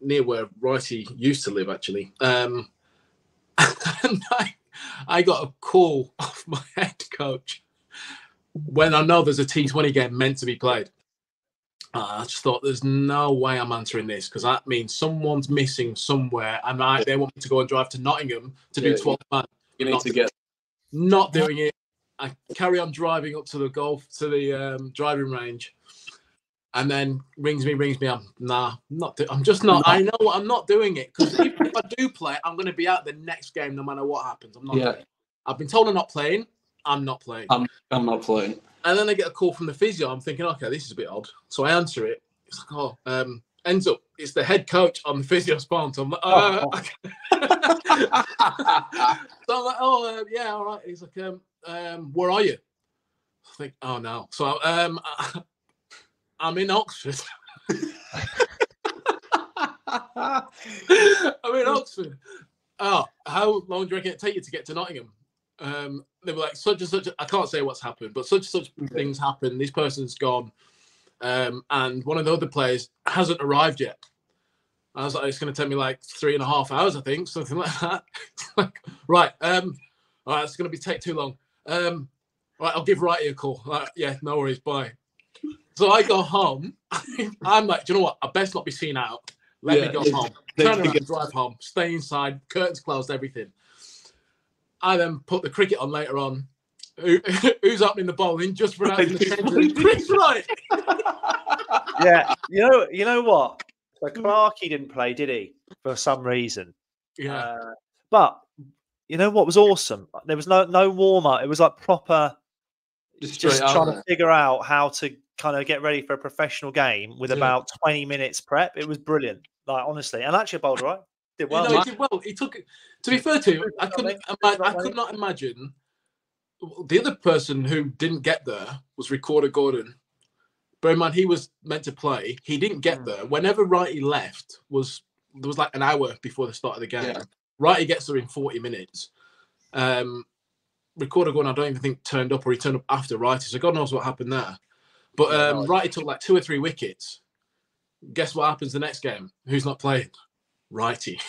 near where Wrighty used to live, actually. Um, and I, I got a call off my head coach when I know there's a T20 game meant to be played. I just thought there's no way I'm answering this because that means someone's missing somewhere, and I, they want me to go and drive to Nottingham to yeah, do 12 man. You need not, to get not doing it. I carry on driving up to the golf to the um, driving range, and then rings me, rings me. I'm nah, not. Do- I'm just not. I know I'm not doing it because if, if, I do play, I'm going to be out the next game no matter what happens. I'm not. Yeah. Playing. I've been told I'm not playing. I'm not playing. I'm, I'm not playing. And then I get a call from the physio. I'm thinking, okay, this is a bit odd. So I answer it. It's like, oh, um, ends up it's the head coach on the physio. So I'm like, oh. Uh, so I'm like, oh uh, yeah, all right. He's like, um, um, where are you? I think, oh no. So um, I'm in Oxford. I'm in Oxford. Oh, how long do you reckon it take you to get to Nottingham? Um, they were like such and such. I can't say what's happened, but such and such okay. things happen. This person's gone, um, and one of the other players hasn't arrived yet. I was like, it's going to take me like three and a half hours, I think, something like that. like, right, um, all right, it's going to be take too long. Um, right, I'll give Wrighty a call. Like, yeah, no worries, bye. So I go home. I'm like, do you know what? I best not be seen out. Let yeah, me go home. Turn around, drive home, stay inside, curtains closed, everything. I then put the cricket on later on. Who, who's opening the bowling just for the Chris Wright. yeah, you know, you know what? So Clarkey didn't play, did he? For some reason. Yeah. Uh, but you know what was awesome? There was no no warm up. It was like proper. Just, just trying to figure out how to kind of get ready for a professional game with yeah. about 20 minutes prep. It was brilliant. Like honestly, and actually bowled right. Did well. You know, he did well. He took. To be fair to him, I could I could not imagine. The other person who didn't get there was Recordo Gordon. Bear in mind, he was meant to play. He didn't get mm. there. Whenever Wrighty left, was there was like an hour before the start of the game. Yeah. Wrighty gets there in 40 minutes. Um, Recordo Gordon, I don't even think turned up, or he turned up after Wrighty. So God knows what happened there. But um, Wrighty took like two or three wickets. Guess what happens the next game? Who's not playing? Wrighty.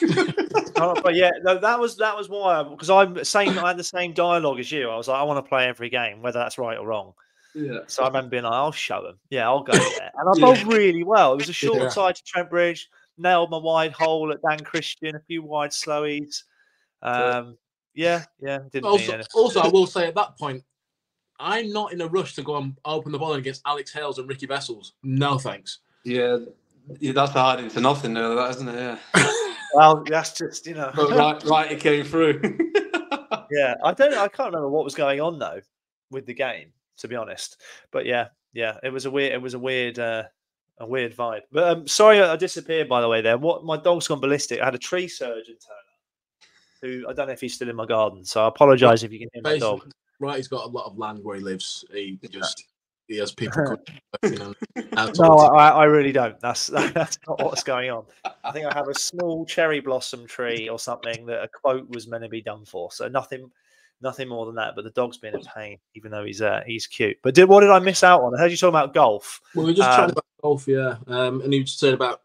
oh, but yeah, no, that was that was why because I'm same. I had the same dialogue as you. I was like, I want to play every game, whether that's right or wrong. Yeah. So I remember being like, I'll show them. Yeah, I'll go there, and I bowled yeah. really well. It was a short yeah. side to Trent Bridge. Nailed my wide hole at Dan Christian. A few wide slowies. Um, yeah, yeah. Didn't also, also, I will say at that point, I'm not in a rush to go and open the ball against Alex Hales and Riki Wessels. No thanks. Yeah, yeah that's hiding into nothing now, that isn't it? Yeah. well, that's just you know. But right, right, it came through. yeah, I don't. I can't remember what was going on though with the game, to be honest. But yeah, yeah, it was a weird. It was a weird. Uh, a weird vibe. But um, sorry, I disappeared. By the way, there. What my dog's gone ballistic. I had a tree surgeon turn up, who I don't know if he's still in my garden. So I apologise if you can hear my dog right, he's got a lot of land where he lives. He just he has people. you know, no, I, I, really don't. That's that's not what's going on. I think I have a small cherry blossom tree or something that a quote was meant to be done for. So nothing, nothing more than that. But the dog's been a pain, even though he's uh, he's cute. But did what did I miss out on? I heard you talking about golf. Well, we were just um, talking about golf, yeah. Um, and you just said about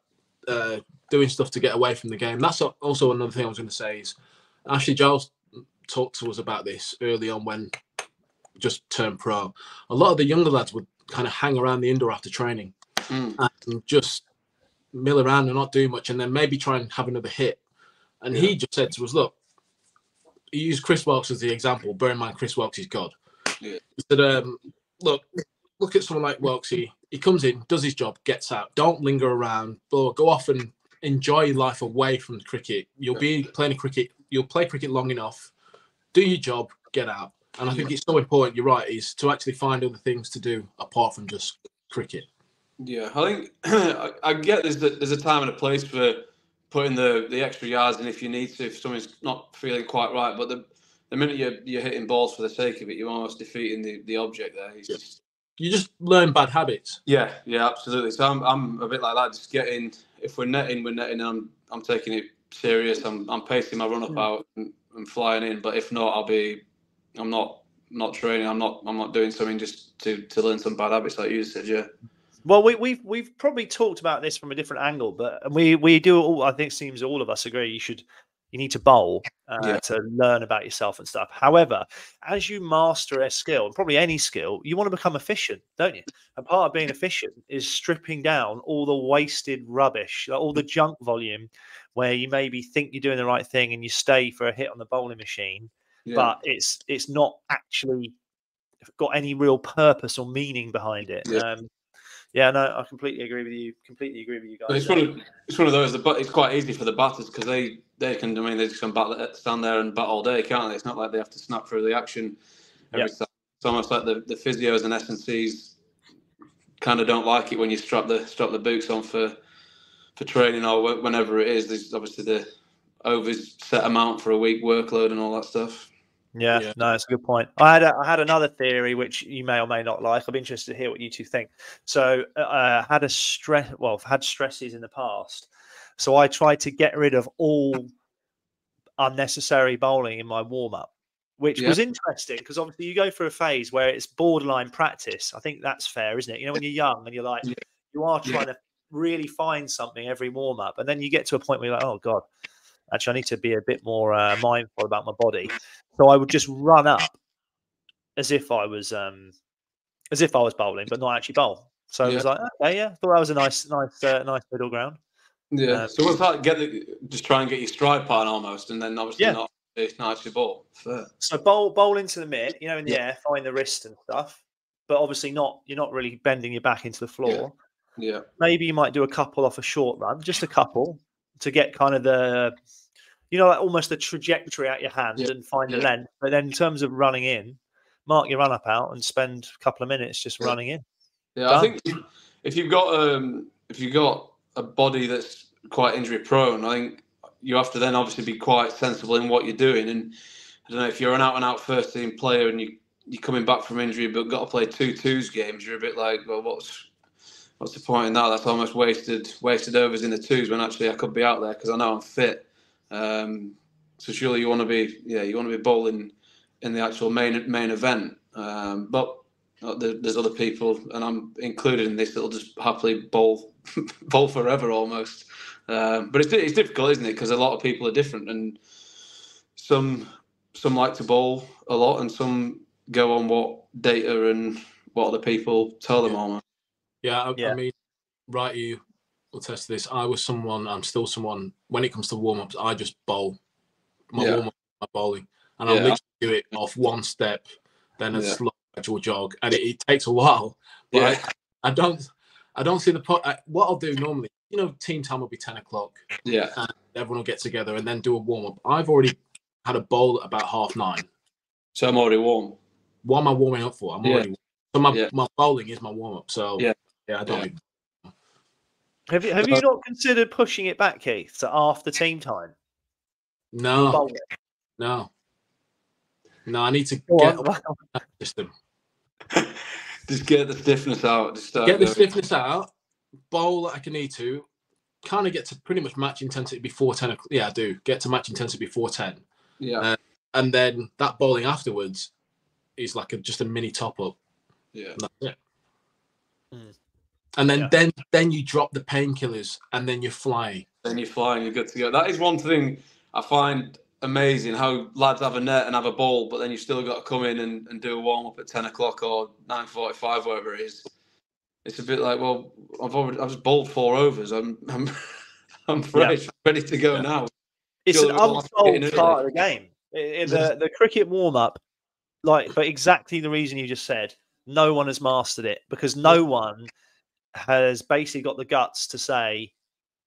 uh, doing stuff to get away from the game. That's also another thing I was going to say is Ashley Giles talked to us about this early on when just turned pro. A lot of the younger lads would kind of hang around the indoor after training mm. and just mill around and not do much, and then maybe try and have another hit. And yeah. he just said to us, "Look, he used Chris Woakes as the example. Bear in mind, Chris Woakes is God." Yeah. He said, um, "Look, look at someone like Woakes. He, he comes in, does his job, gets out. Don't linger around. Go off and enjoy life away from cricket. You'll be playing cricket. You'll play cricket long enough do your job, get out. And I think it's so important. You're right. Is to actually find other things to do apart from just cricket. Yeah, I think I, I get there's a, there's a time and a place for putting the, the extra yards in if you need to if someone's not feeling quite right. But the the minute you're, you're hitting balls for the sake of it, you're almost defeating the, the object there. Yeah. Just, you just learn bad habits. Yeah, yeah, absolutely. So I'm, I'm a bit like that. Just getting if we're netting, we're netting. I'm I'm taking it serious. I'm I'm pacing my run up mm. out. And, and flying in. But if not, I'll be. I'm not not training. I'm not. I'm not doing something just to to learn some bad habits like you said. Yeah. Well, we, we've we've probably talked about this from a different angle, but we we do. All, I think seems all of us agree. You should you need to bowl uh, yeah. to learn about yourself and stuff. However, as you master a skill, and probably any skill, you want to become efficient, don't you? And part of being efficient is stripping down all the wasted rubbish, all the junk volume where you maybe think you're doing the right thing and you stay for a hit on the bowling machine, yeah. but it's it's not actually got any real purpose or meaning behind it. Yeah. Um, yeah, no, I completely agree with you. Completely agree with you guys. It's one of it's one of those. The it's quite easy for the batters because they they can. I mean, they just can bat, stand there and bat all day, can't they? It's not like they have to snap through the action every yep. time. It's almost like the, the physios and S&Cs kind of don't like it when you strap the strap the boots on for for training or whenever it is. There's obviously the over set amount for a week workload and all that stuff. Yeah, yeah, no, it's a good point. I had a, I had another theory which you may or may not like. I'd be interested to hear what you two think. So uh, I had a stress. Well, I've had stresses in the past, so I tried to get rid of all unnecessary bowling in my warm up, which yeah. was interesting because obviously you go through a phase where it's borderline practice. I think that's fair, isn't it? You know, when you're young and you're like, yeah. you are trying to really find something every warm up, and then you get to a point where you're like, oh god, actually, I need to be a bit more uh, mindful about my body. So I would just run up as if I was um, as if I was bowling, but not actually bowl. So yeah. it was like, okay, yeah, thought that was a nice, nice, uh, nice middle ground. Yeah. Um, so what's that? Get the, just try and get your stride pattern almost, and then obviously yeah. not it's not actually bowl. Fair. So bowl bowl into the mitt, you know, in the yeah. air, find the wrist and stuff, but obviously not. You're not really bending your back into the floor. Yeah. yeah. Maybe you might do a couple off a short run, just a couple, to get kind of the you know, like almost the trajectory out your hand yeah. and find yeah. the length. But then in terms of running in, mark your run up out and spend a couple of minutes just yeah. running in. Yeah, Done. I think if you've got um if you've got a body that's quite injury prone, I think you have to then obviously be quite sensible in what you're doing. And I don't know if you're an out and out first team player and you you're coming back from injury but got to play two twos games, you're a bit like, well, what's what's the point in that? That's almost wasted wasted overs in the twos when actually I could be out there because I know I'm fit. Um, so surely you want to be, yeah, you want to be bowling in the actual main main event. Um, but uh, there's other people, and I'm included in this, that'll just happily bowl bowl forever almost. Um, but it's it's difficult, isn't it? Because a lot of people are different, and some some like to bowl a lot, and some go on what data and what other people tell them almost. Yeah, I, yeah. I mean, right, you will test this. I was someone, I'm still someone, when it comes to warm ups, I just bowl. My yeah. warm up, my bowling. And yeah. I'll literally do it off one step, then a yeah. slow jog. And it, it, takes a while. But yeah. I, I, don't I don't see the point. What I'll do normally, you know, team time will be 10 o'clock. Yeah. And everyone will get together and then do a warm up. I've already had a bowl at about half nine. So I'm already warm. What am I warming up for? I'm already so my, my bowling is my warm up. So yeah, yeah, I don't. Have you have you not considered pushing it back, Keith, to after team time? No, no, no. I need to Go get on. system. Just get the stiffness out. Just get the stiffness out. Bowl like I can need to. Kind of get to pretty much match intensity before ten. o'clock. Yeah, I do get to match intensity before ten. Yeah, uh, and then that bowling afterwards is like a, just a mini top up. Yeah, that's it. Mm and then yeah. then then you drop the painkillers and then you're flying. Then you're flying you're good to go. That is one thing i find amazing how lads have a net and have a ball but then you've still got to come in and, and do a warm-up at 10 o'clock or 9.45 whatever it is. It's a bit like well i've already i've just bowled four overs. I'm i'm i'm fresh yeah. ready to go yeah. now. It's an untold part of the game. In the, the cricket warm-up like for exactly the reason you just said no one has mastered it because no one has basically got the guts to say,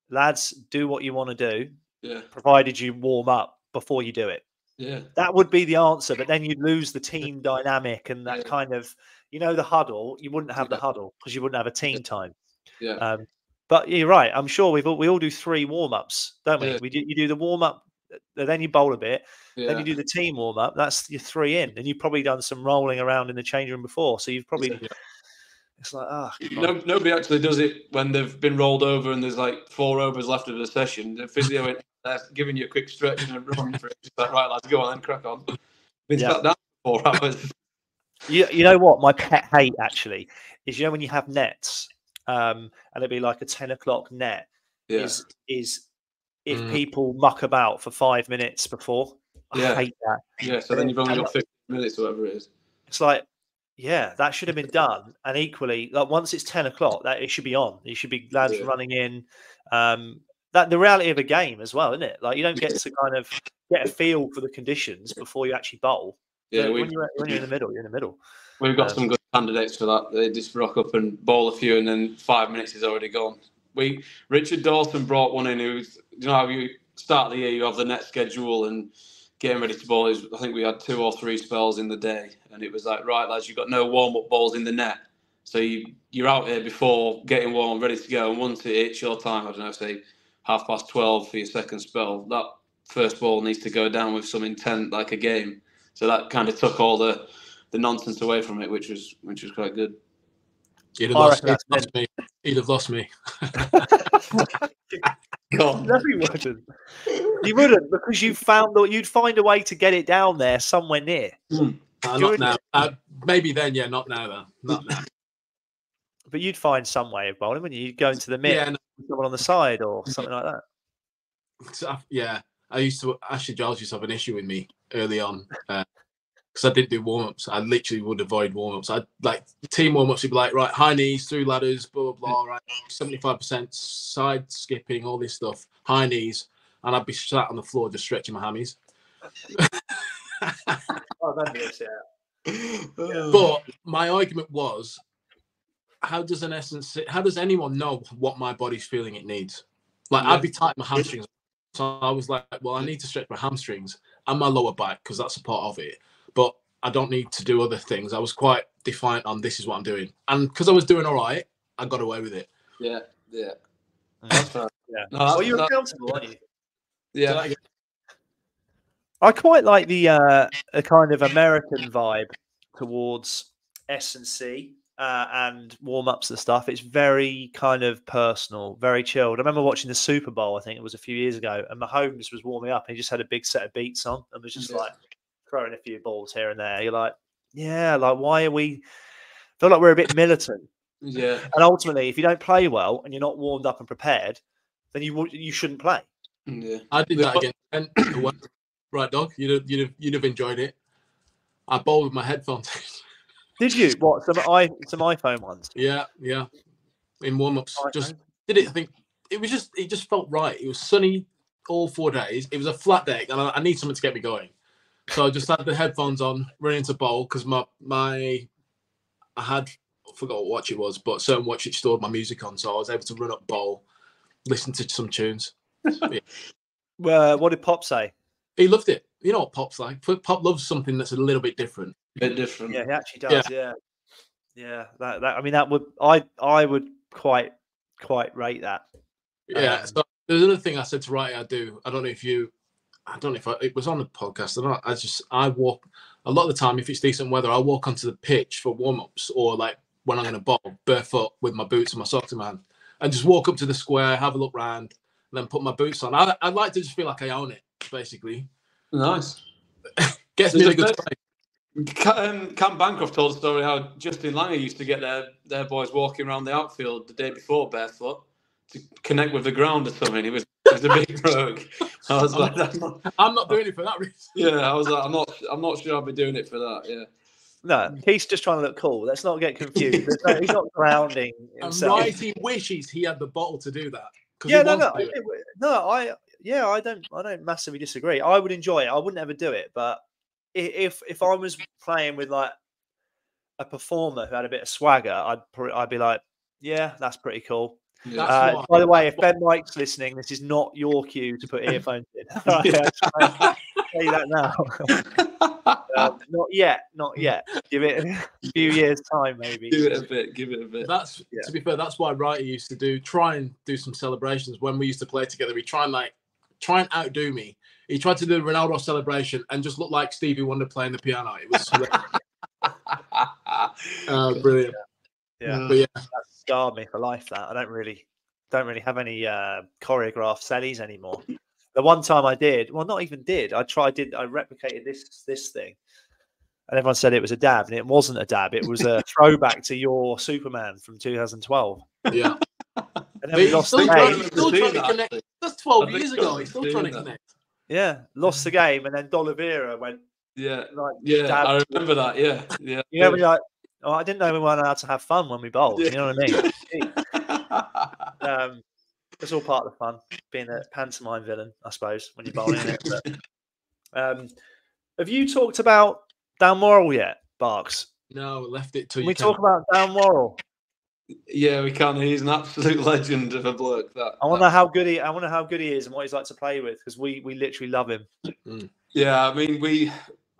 lads, do what you want to do, yeah. provided you warm up before you do it. Yeah. That would be the answer, but then you'd lose the team dynamic and that yeah. kind of, you know, the huddle. You wouldn't have yeah. the huddle because you wouldn't have a team time. Yeah. Um, but you're right. I'm sure we've all, we all do three warm ups, don't we? We do, you do the warm up, then you bowl a bit, then you do the team warm up. That's your three in, and you've probably done some rolling around in the change room before, so you've probably it's like ah. Oh, no, nobody actually does it when they've been rolled over and there's like four overs left of the session. The physio went giving you a quick stretch and a run for it. Just like, right, lads, go on then, crack on. Been yeah. sat down for four hours. You, you know what? My pet hate actually is you know when you have nets, um, and it'd be like a ten o'clock net. Yeah. Is is if mm. people muck about for five minutes before. Yeah. I hate that. Yeah, so then you've only got 15 minutes or whatever it is. It's like yeah, that should have been done. And equally, like once it's ten o'clock, that it should be on. You should be lads yeah. running in. Um, that the reality of a game as well, isn't it? Like you don't get to kind of get a feel for the conditions before you actually bowl. Yeah, when you're, when you're in the middle, you're in the middle. We've got um, some good candidates for that. They just rock up and bowl a few, and then five minutes is already gone. We Richard Dawson brought one in who's you know how you start the year, you have the net schedule and getting ready to bowl. Is I think we had two or three spells in the day, and it was like, right, lads, you've got no warm up balls in the net. So you you're out here before getting warm, ready to go, and once it hits your time, I don't know, say half past twelve for your second spell, that first ball needs to go down with some intent, like a game. So that kind of took all the the nonsense away from it, which was which was quite good. He'd have, lost, he'd have lost, me. He'd have lost me. God. No, he wouldn't. He wouldn't because you found that you'd find a way to get it down there somewhere near. Mm. Uh, not now. Uh, maybe then, yeah. Not now, though. Not now. but you'd find some way of bowling, wouldn't you? You'd go into the mid, yeah, no. someone on the side or something like that. So, yeah, I used to. Ashley Giles used to have an issue with me early on. Uh, because I didn't do warm ups. I literally would avoid warm ups. I like team warm ups. You'd be like, right, high knees, through ladders, blah blah blah. Right, seventy five percent side skipping, all this stuff, high knees, and I'd be sat on the floor just stretching my hammies. oh, that is, yeah. But my argument was, how does an essence? How does anyone know what my body's feeling it needs? Like yeah. I'd be tight my hamstrings. So I was like, well, I need to stretch my hamstrings and my lower back because that's a part of it but I don't need to do other things. I was quite defiant on this is what I'm doing, and because I was doing all right, I got away with it. Yeah, yeah. Yeah. No, well, you're accountable, aren't you? Yeah. I quite like the uh, a kind of American vibe towards S and C uh, and warm ups and stuff. It's very kind of personal, very chilled. I remember watching the Super Bowl. I think it was a few years ago, and Mahomes was warming up. And he just had a big set of beats on, and was just yeah. like throwing a few balls here and there. You're like, yeah, like why are we? feel like we're a bit militant. Yeah. And ultimately, if you don't play well and you're not warmed up and prepared, then you you shouldn't play. Mm, yeah. I did that again. Right, dog. You'd have, you'd have you'd have enjoyed it. I bowled with my headphones. did you? What some i some iPhone ones? Yeah, yeah. In warm ups, just did it. I think it was just it just felt right. It was sunny all four days. It was a flat deck, and I, I need something to get me going. So I just had the headphones on, running to bowl because my my I had I forgot what watch it was, but certain watch it stored my music on, so I was able to run up bowl, listen to some tunes. yeah. Well, what did Pop say? He loved it. You know what Pop's like. Pop loves something that's a little bit different. A bit different. Yeah, he actually does. Yeah. yeah, yeah. That, that I mean, that would I I would quite quite rate that. Yeah. Um, so there's another thing I said to write. I do. I don't know if you I don't know if I, it was on the podcast. I. I just I walk a lot of the time if it's decent weather. I walk onto the pitch for warm ups or like when I'm going to bowl barefoot with my boots and my socks in my hand, and just walk up to the square, have a look round, and then put my boots on. I I like to just feel like I own it, basically. Nice. Gets me a good um, Cam Bancroft told a story how Justin Langer used to get their their boys walking around the outfield the day before barefoot to connect with the ground or something. It was it was a big rogue. I was like, I'm not, I'm not doing it for that reason. Yeah, I was like, I'm not, I'm not sure I'll be doing it for that. Yeah. No, he's just trying to look cool. Let's not get confused. No, he's not grounding himself. And he wishes he had the bottle to do that. Yeah, no, no, no. I yeah, I don't, I don't massively disagree. I would enjoy it. I wouldn't ever do it, but if if I was playing with like a performer who had a bit of swagger, I'd I'd be like, yeah, that's pretty cool. Uh, by the way, if Ben Mike's listening, this is not your cue to put earphones in. right, say that now. uh, not yet, not yet. Give it a few years' time, maybe. Give it a bit. Give it a bit. That's yeah. to be fair. That's why Wrighty used to do try and do some celebrations when we used to play together. He try and like try and outdo me. He tried to do the Ronaldo celebration and just look like Stevie Wonder playing the piano. It was uh, brilliant. Yeah, but yeah, that scarred me for life. That I don't really, don't really have any uh, choreographed sellies anymore. The one time I did, well, not even did. I tried, did I replicated this this thing, and everyone said it was a dab, and it wasn't a dab. It was a throwback to your Superman from 2012. Yeah. And then we lost still the game. Still trying to connect. That's 12 years ago. He's still trying to connect. Yeah, lost the game, and then D'Oliveira went. Yeah, like, yeah, I remember that. Yeah, yeah. You know, like Oh, I didn't know we weren't allowed to have fun when we bowled. You know what I mean? um, it's all part of the fun, being a pantomime villain, I suppose, when you're bowling it. But, um, have you talked about Dan Worrall yet, Barks? No, left it to you. We talk about Dan Worrall. Yeah, we can. He's an absolute legend of a bloke. That I wonder how good he. I wonder how good he is and what he's like to play with because we we literally love him. Mm. Yeah, I mean we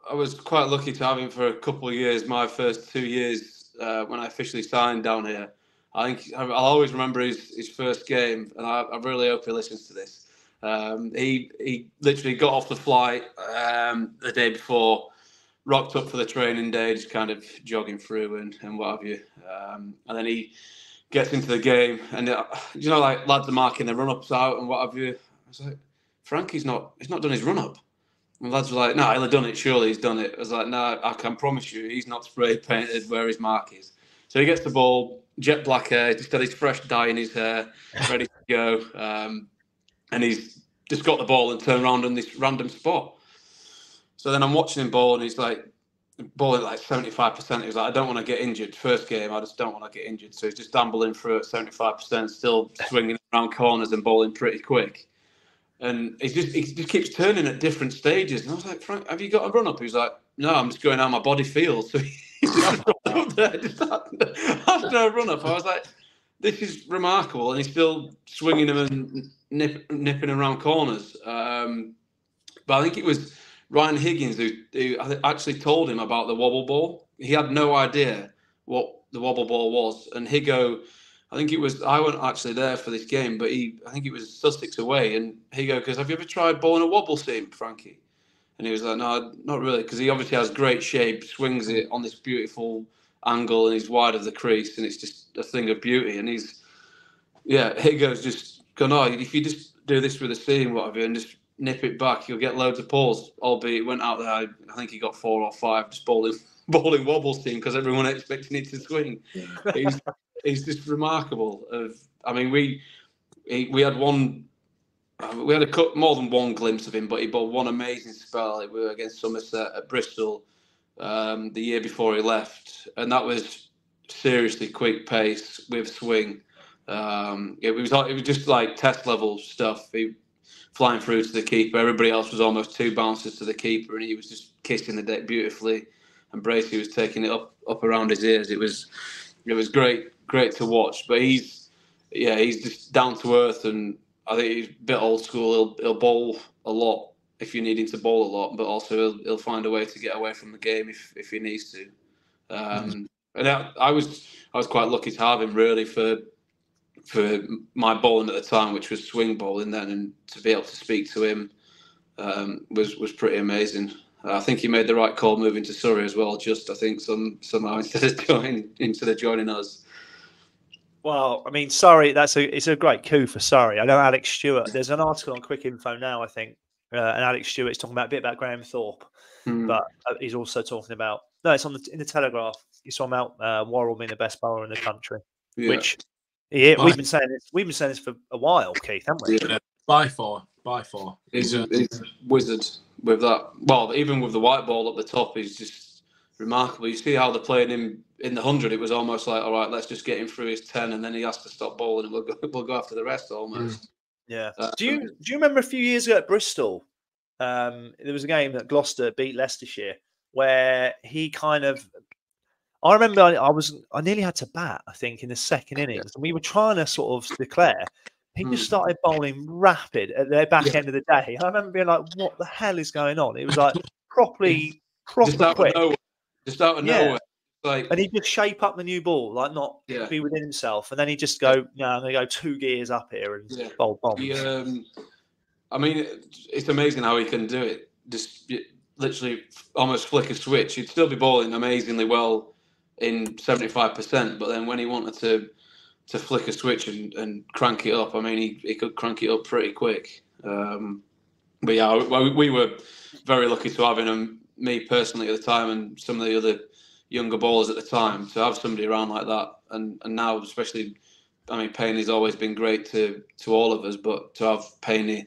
I was quite lucky to have him for a couple of years. My first two years uh, when I officially signed down here. I think I'll always remember his, his first game, and I, I really hope he listens to this. Um, he he literally got off the flight um, the day before, rocked up for the training day, just kind of jogging through and, and what have you. Um, and then he gets into the game, and uh, you know, like lads are marking their run ups out and what have you. I was like, Frankie's not he's not done his run up. And lads were like, no, he'll have done it. Surely he's done it. I was like, no, I can promise you, he's not spray painted where his mark is. So he gets the ball, jet black hair, just got his fresh dye in his hair, ready to go. Um, and he's just got the ball and turned around on this random spot. So then I'm watching him ball, and he's like, ball at like 75%. He was like, I don't want to get injured. First game, I just don't want to get injured. So he's just ambling through at 75%, still swinging around corners and bowling pretty quick. And he just he just keeps turning at different stages. And I was like, Frank, have you got a run up? He was like, No, I'm just going how my body feels. So up there just after a run up. I was like, This is remarkable. And he's still swinging them and nip, nipping around corners. Um, but I think it was Ryan Higgins who, who actually told him about the wobble ball. He had no idea what the wobble ball was. And Higo I think it was I wasn't actually there for this game, but he I think it was Sussex away, and he go because have you ever tried bowling a wobble seam, Frankie? And he was like, no, not really, because he obviously has great shape, swings it on this beautiful angle, and he's wide of the crease, and it's just a thing of beauty. And he's yeah, he goes just go no, if you just do this with a seam, whatever, and just nip it back, you'll get loads of pulls. Albeit went out there, I think he got four or five just bowling bowling wobble seam because everyone expecting it to swing. Yeah he's just remarkable. Of I mean, we we had one. Uh, we had a cut more than one glimpse of him, but he bowled one amazing spell. We were against Somerset at Bristol um, the year before he left, and that was seriously quick pace with swing. Um, it was it was just like test level stuff. He flying through to the keeper. Everybody else was almost two bounces to the keeper, and he was just kissing the deck beautifully. And Bracey was taking it up up around his ears. It was it was great great to watch. But he's yeah, he's just down to earth, and I think he's a bit old school. He'll he'll bowl a lot if you need him to bowl a lot, but also he'll, he'll find a way to get away from the game if if he needs to. Um, mm-hmm. And I, I, was I was quite lucky to have him really for for my bowling at the time, which was swing bowling then, and to be able to speak to him um, was was pretty amazing. I think he made the right call moving to Surrey as well. Just I think some somehow instead of joining instead of joining us. Well, I mean, sorry, that's a it's a great coup for sorry. I know Alex Stewart. There's an article on Cricinfo now, I think, uh, and Alex Stewart's talking about a bit about Graham Thorpe, mm. but uh, he's also talking about no, it's on the in the Telegraph. He's talking about uh, Worrall being the best bowler in the country, yeah. which yeah, we've been saying this. We've been saying this for a while, Keith, haven't we? Yeah, by far, by far. He's a, he's a wizard with that. Well, even with the white ball at the top, he's just remarkable. You see how they're playing him in the hundred, it was almost like, all right, let's just get him through his ten, and then he has to stop bowling, and we'll go, we'll go after the rest almost. Mm. Yeah. Uh, do you do you remember a few years ago at Bristol? Um, there was a game that Gloucester beat Leicestershire where he kind of. I remember I, I was I nearly had to bat. I think in the second innings, and we were trying to sort of declare. He just mm. started bowling rapid at the back yeah. end of the day. I remember being like, "What the hell is going on?" It was like properly, properly quick. Just out of yeah. nowhere. Like, and he'd just shape up the new ball, like not yeah. be within himself, and then he'd just go, "No, I'm going to go two gears up here and yeah. bowl bombs." He, um, I mean, it's amazing how he can do it. Just literally almost flick a switch. He'd still be bowling amazingly well in seventy five percent, but then when he wanted to to flick a switch and, and crank it up, I mean, he, he could crank it up pretty quick. Um, but yeah, we, we were very lucky to have him. Me personally at the time, and some of the other younger bowlers at the time to have somebody around like that, and and now especially, I mean, Payne's always been great to to all of us, but to have Payne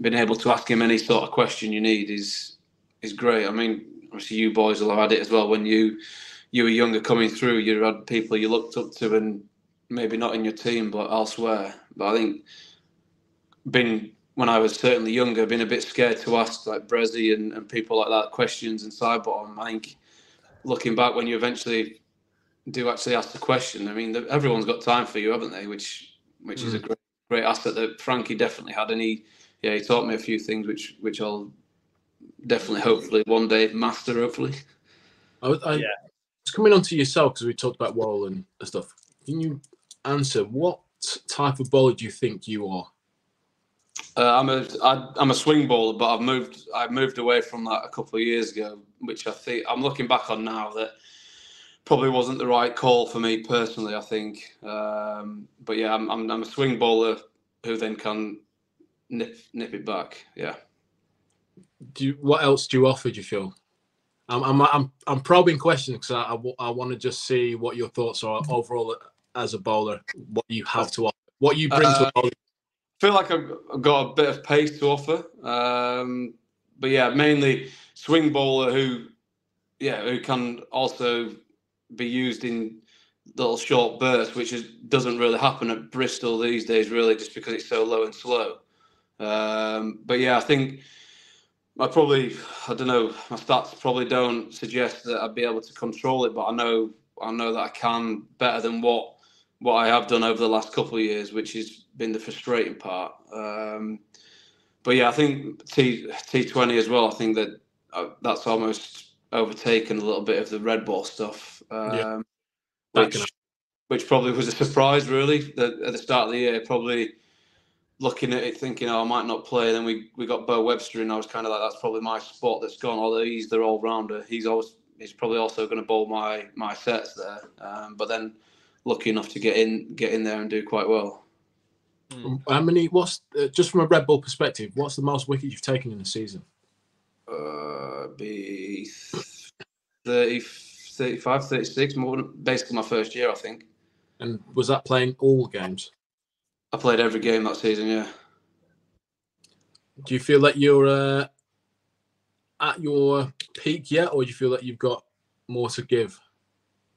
been able to ask him any sort of question you need is is great. I mean, obviously you boys will have had it as well when you you were younger coming through. You had people you looked up to, and maybe not in your team, but elsewhere. But I think being when I was certainly younger, being a bit scared to ask like Brezzy and, and people like that questions and Sidebottom, I think looking back when you eventually do actually ask the question, I mean, everyone's got time for you, haven't they? Which which mm. is a mm. great great asset that Frankie definitely had, and he yeah he taught me a few things which which I'll definitely hopefully one day master hopefully. I, I yeah. coming on to yourself because we talked about Worrall and stuff. Can you answer what type of bowler do you think you are? Uh, I'm a I, I'm a swing bowler, but I've moved I moved away from that a couple of years ago, which I think I'm looking back on now that probably wasn't the right call for me personally. I think, um, but yeah, I'm, I'm, I'm a swing bowler who then can nip nip it back. Yeah. Do you, what else do you offer? Do you feel? I'm I'm I'm, I'm probing questions because I, I, I want to just see what your thoughts are overall as a bowler. What you have to offer, what you bring uh, to a bowler. Feel like I've got a bit of pace to offer, um, but yeah, mainly swing bowler who, yeah, who can also be used in little short bursts, which is, doesn't really happen at Bristol these days, really, just because it's so low and slow. Um, but yeah, I think I probably, I don't know, my stats probably don't suggest that I'd be able to control it, but I know, I know that I can better than what what I have done over the last couple of years, which has been the frustrating part. Um, but yeah, I think T T Twenty as well. I think that uh, that's almost overtaken a little bit of the red ball stuff, um, yeah. which which probably was a surprise really that at the start of the year. Probably looking at it thinking, oh, I might not play. And Then we, we got Beau Webster, and I was kind of like, that's probably my spot that's gone. Although he's the all rounder, he's always he's probably also going to bowl my my sets there. Um, but then lucky enough to get in get in there and do quite well. Hmm. How many? What's uh, just from a red ball perspective? What's the most wickets you've taken in the season? Uh, be 30, 35, 36, more than basically my first year, I think. And was that playing all games? I played every game that season. Yeah. Do you feel that you're uh, at your peak yet, or do you feel that you've got more to give?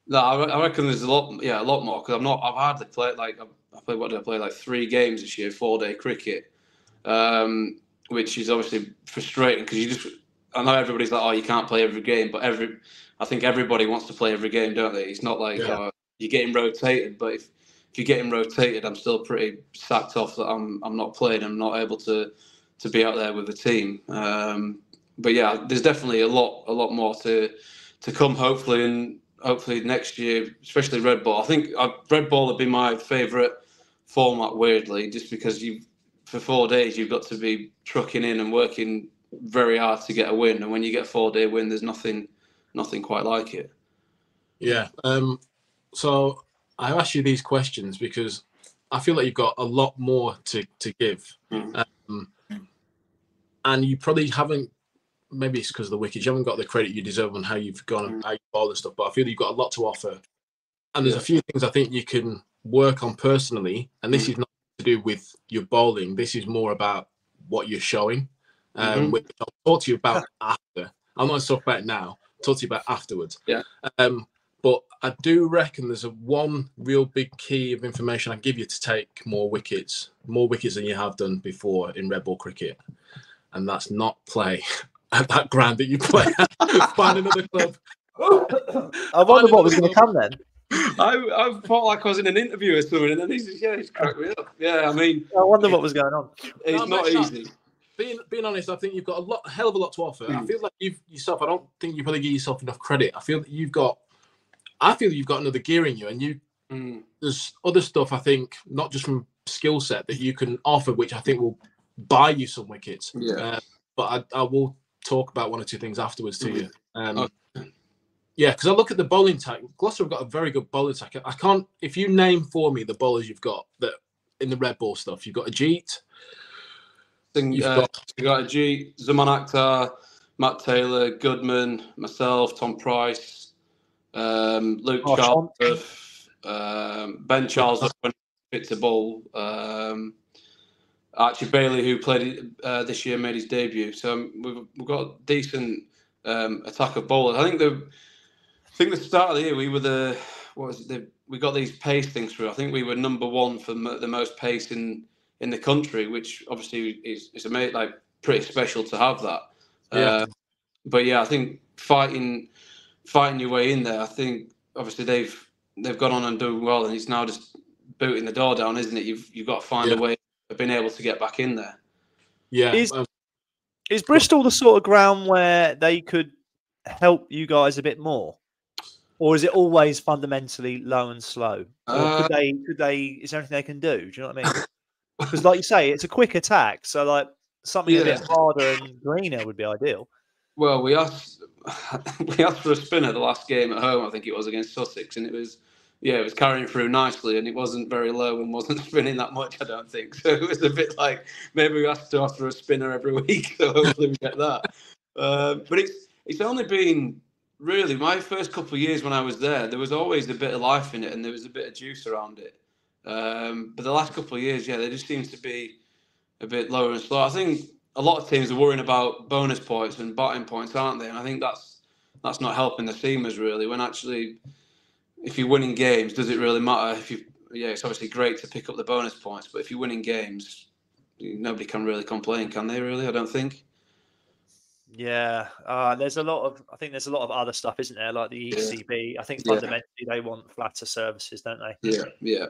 No, I reckon there's a lot. Yeah, a lot more because I'm not. I've hardly played like I played. What did I play? Like three games this year, four day cricket, um, which is obviously frustrating because you just. I know everybody's like, oh, you can't play every game, but every. I think everybody wants to play every game, don't they? It's not like yeah. uh, you're getting rotated, but if if you're getting rotated, I'm still pretty sacked off that I'm I'm not playing. I'm not able to to be out there with the team. Um, but yeah, there's definitely a lot a lot more to to come. Hopefully, and hopefully next year, especially red ball. I think uh, red ball would be my favourite format. Weirdly, just because you for four days you've got to be trucking in and working very hard to get a win, and when you get a four day win, there's nothing nothing quite like it. Yeah. Um, so I ask you these questions because I feel like you've got a lot more to to give, mm. um, and you probably haven't. Maybe it's because of the wickets. You haven't got the credit you deserve on how you've gone and mm. how you all this stuff. But I feel you've got a lot to offer, and there's a few things I think you can work on personally. And this mm. is not to do with your bowling. This is more about what you're showing. Um, mm-hmm. which I'll talk to you about after. I'm not talk about it now. I'll talk to you about afterwards. Yeah. Um, but I do reckon there's a one real big key of information I give you to take more wickets, more wickets than you have done before in red ball cricket, and that's not play at that ground that you play. Find another club. I wonder what was going to come then. I, I felt like I was in an interview or something, and then he's just, yeah, he's cracked me up. Yeah, I mean, I wonder what was going on. It's no, not easy. Being, being honest, I think you've got a lot, a hell of a lot to offer. Mm. I feel like you've yourself. I don't think you probably give yourself enough credit. I feel that you've got I feel you've got another gear in you, and you mm. there's other stuff I think not just from skill set that you can offer, which I think will buy you some wickets. Yeah. Uh, but I, I, will talk about one or two things afterwards to mm. you. Um, okay. Yeah, because I look at the bowling attack. Gloucester have got a very good bowling attack. I can't if you name for me the bowlers you've got that in the red ball stuff. You've got Ajeet. You've uh, got, you got Ajeet, Zaman Akhtar, Matt Taylor, Goodman, myself, Tom Price, um, Luke oh, Charles, um, Ben Charles when fit to bowl. Um, Archie Bailey, who played uh, this year, made his debut. So um, we've, we've got decent um, attack of bowlers. I think the I think the start of the year we were the what was it? The, we got these pace things through. I think we were number one for the most pace in in the country, which obviously is is a like pretty special to have that. Yeah. Uh, but yeah, I think fighting fighting your way in there. I think obviously they've they've gone on and doing well, and it's now just booting the door down, isn't it? You've you've got to find yeah. a way of being able to get back in there. Yeah. Is, um, is Bristol the sort of ground where they could help you guys a bit more? or is it always fundamentally low and slow? Or Uh, could they? Could they? Is there anything they can do? Do you know what I mean? Because, like you say, it's a quick attack. So, like something a bit harder and greener would be ideal. Well, we asked we asked for a spinner the last game at home. I think it was against Sussex, and it was yeah, it was carrying through nicely, and it wasn't very low and wasn't spinning that much. I don't think so. It was a bit like maybe we have to for a spinner every week, so hopefully we get that. Uh, but it's it's only been really my first couple of years when I was there. There was always a bit of life in it, and there was a bit of juice around it. Um, but the last couple of years, yeah, there just seems to be a bit lower and slow. I think a lot of teams are worrying about bonus points and batting points, aren't they? And I think that's that's not helping the seamers really. When actually, if you're winning games, does it really matter? If you, yeah, it's obviously great to pick up the bonus points, but if you're winning games, nobody can really complain, can they? Really, I don't think. Yeah, uh, there's a lot of. I think there's a lot of other stuff, isn't there? Like the Yeah. ECB. I think Yeah. fundamentally they want flatter services, don't they? Yeah, yeah.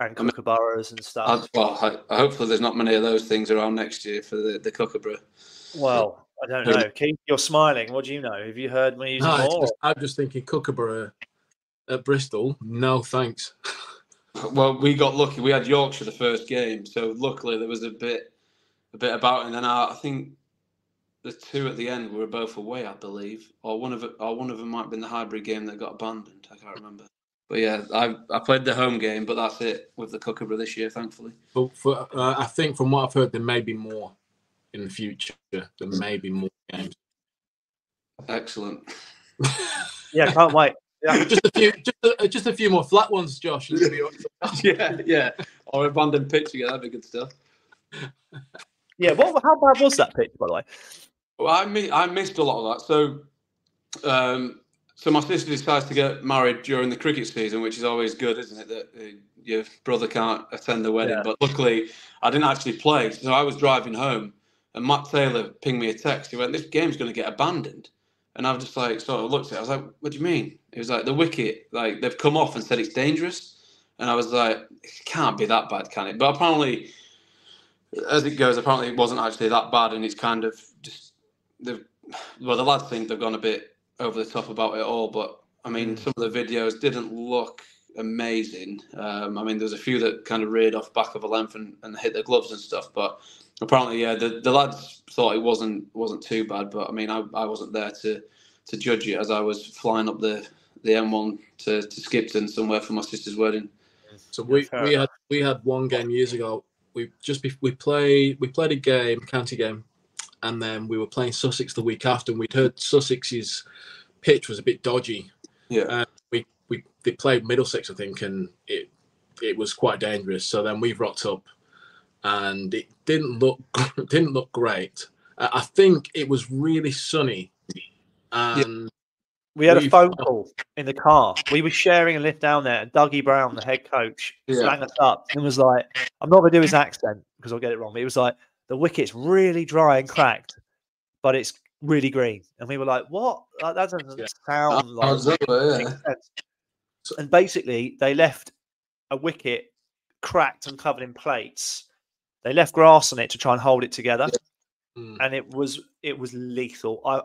And I mean- kookaburras and I, stuff. well, I, hopefully there's not many of those things around next year for the the Kookaburra. Well, I don't know. Keith, you're smiling. What do you know? Have you heard me using No, more? just- I'm just thinking Kookaburra at Bristol. No thanks. Well, we got lucky. We had Yorkshire the first game, so luckily there was a bit, a bit about. it. And then I, I think the two at the end were both away, I believe, or one of or one of them might have been the Highbury game that got abandoned. I can't remember. But yeah, I I played the home game, but that's it with the Kookaburra this year, thankfully. But for, uh, I think from what I've heard, there may be more in the future. There may be more games. Excellent. Yeah, can't wait. Yeah. just a few, just a, just a few more flat ones, Josh. and it'll be all- yeah, yeah. Or abandoned pitch again. That'd be good stuff. Yeah, what? How bad was that pitch, by the way? Well, I mi- I missed a lot of that. So, um, so my sister decides to get married during the cricket season, which is always good, isn't it? That uh, your brother can't attend the wedding. Yeah. But luckily, I didn't actually play, so I was driving home, and Matt Taylor pinged me a text. He went, "This game's going to get abandoned," and I've just like sort of looked at it. I was like, "What do you mean?" It was like the wicket, like they've come off and said it's dangerous, and I was like, "It can't be that bad, can it?" But apparently as it goes, apparently it wasn't actually that bad, and it's kind of just they've well, the lads think they've gone a bit over the top about it all, but I mean, some of the videos didn't look amazing. Um, I mean, there's a few that kind of reared off back of a length and, and hit their gloves and stuff, but apparently, yeah, the, the lads thought it wasn't wasn't too bad. But I mean, I, I wasn't there to to judge it as I was flying up the the M1 to, to Skipton somewhere for my sister's wedding. So we, we had we had one game years ago. We just be, we played we played a game county game, and then we were playing Sussex the week after. and We'd heard Sussex's pitch was a bit dodgy. Yeah. Uh, we we they played Middlesex, I think, and it it was quite dangerous. So then we've rocked up, and it didn't look didn't look great. Uh, I think it was really sunny, and We had a phone call in the car. We were sharing a lift down there, and Dougie Brown, the head coach, Yeah. rang us up and was like, "I'm not going to do his accent because I'll get it wrong." But he was like, "The wicket's really dry and cracked, but it's really green." And we were like, "What? Like, that doesn't Yeah. sound like Sounds that yeah. sense." And basically, they left a wicket cracked and covered in plates. They left grass on it to try and hold it together Mm. and it was it was lethal. I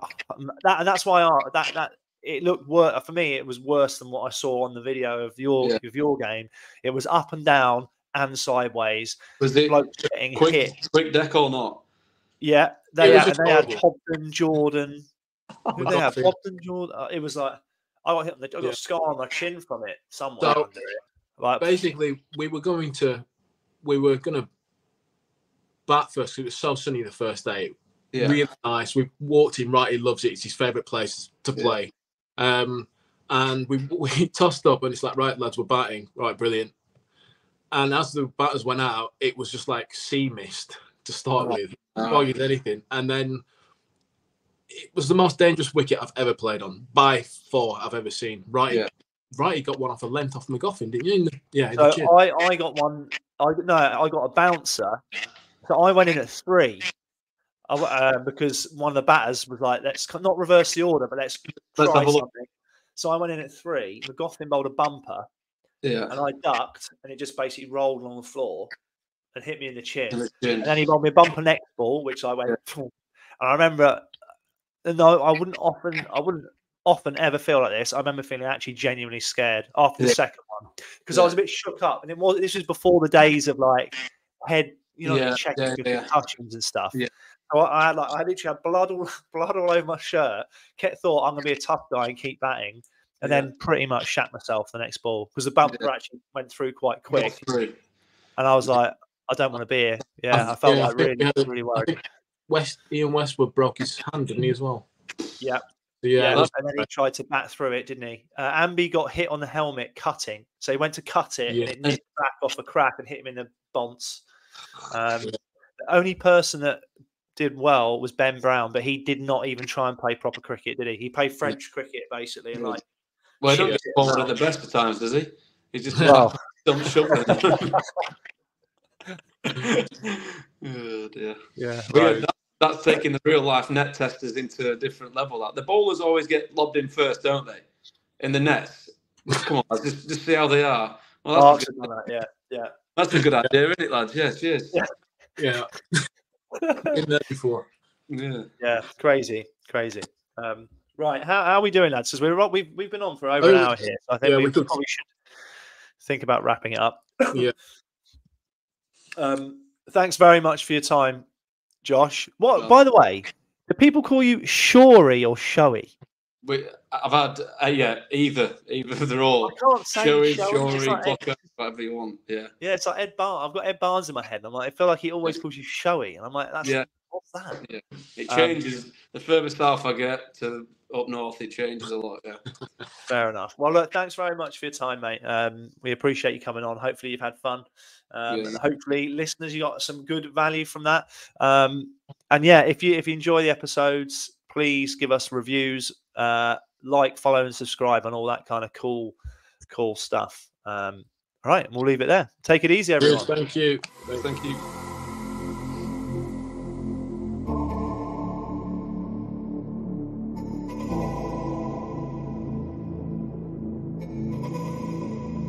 that and that's why I that that it looked worse for me. It was worse than what I saw on the video of your Yeah. of your game. It was up and down and sideways. Was it Blokes getting quick, hit. quick deck or not? Yeah, they It was had, they had. Hobden Jordan. Who they have? Hobden Jordan. Uh, it was like I got hit on the, I got Yeah. a scar on my chin from it somewhere So- under it. Like basically we were going to we were going to bat first it was so sunny the first day Yeah. really nice we walked in right he loves it it's his favorite place to Yeah. play um and we we tossed up and it's like right lads we're batting right brilliant and as the batters went out it was just like sea mist to start Oh. with foggy as anything and then it was the most dangerous wicket I've ever played on by far I've ever seen right Yeah. right he got one off a length off Magoffin didn't you the, yeah So. I, I got one. I no, I got a bouncer. So I went in at three, uh, because one of the batters was like, "Let's not reverse the order, but let's Let's try look. something." So I went in at three. Magoffin bowled a bumper, yeah. and I ducked, and it just basically rolled along the floor and hit me in the chin. In the chin. And then he bowled me a bumper next ball, which I went. "Phew." And I remember, uh, no, I wouldn't often, I wouldn't often ever feel like this. I remember feeling actually genuinely scared after the Yeah. second one because Yeah. I was a bit shook up, and it was this was before the days of like head, you know, Yeah, checking yeah, yeah. concussions and stuff. Yeah. So I, I had like I literally had blood all blood all over my shirt. Kept thought I'm gonna be a tough guy and keep batting, and Yeah. then pretty much shat myself the next ball because the bumper Yeah. actually went through quite quick, through. and I was like, I don't want to be here. Yeah, I felt I like think really, had really worried. West Ian Westwood broke his hand, didn't he as well? Yeah. Yeah, yeah, and then he tried to bat through it, didn't he? Uh, Ambi got hit on the helmet cutting, so he went to cut it, Yeah. and it nipped back off a crack and hit him in the bonce. Um, The only person that did well was Ben Brown, but he did not even try and play proper cricket, did he? He played French cricket basically, and like, Well, he don't Shit. get bowled at the best of times, does he? He's just well, dump shot. oh dear. yeah, But yeah, that, that's taking the real life net testers into a different level. That the bowlers always get lobbed in first, don't they? In the nets. Come on, just, just see how they are. Well, that's, Marks good, that, yeah, yeah. That's a good idea, isn't it, lads? Yeah, cheers. Yeah. yeah. Been there before. Yeah. Yeah, crazy, crazy. Um, right, how, how are we doing, lads? Because we're we've we've been on for over an Oh, hour here, so I think yeah, we, we could- probably should think about wrapping it up. Yeah. Um, thanks very much for your time, Josh. What, Well- by the way, do people call you Shory or Showy? We, I've had, uh, yeah, either. Either they're all. I can't say Showy, Showy. Like blocker, whatever you want. Yeah. yeah, it's like Ed Barnes. I've got Ed Barnes in my head. I'm like, I feel like he always calls you Showy, and I'm like, that's Yeah. what's that? Yeah, It Um, changes. the further south I get to up north, it changes a lot. Yeah. Fair enough. Well, look, thanks very much for your time, mate. Um, we appreciate you coming on. Hopefully, you've had fun. Um, and hopefully, listeners, you got some good value from that. Um, and yeah, if you if you enjoy the episodes, please give us reviews, uh, like, follow, and subscribe, and all that kind of cool, cool stuff. Um, all right, and we'll leave it there. Take it easy, everyone. Cheers, thank you. Thank you.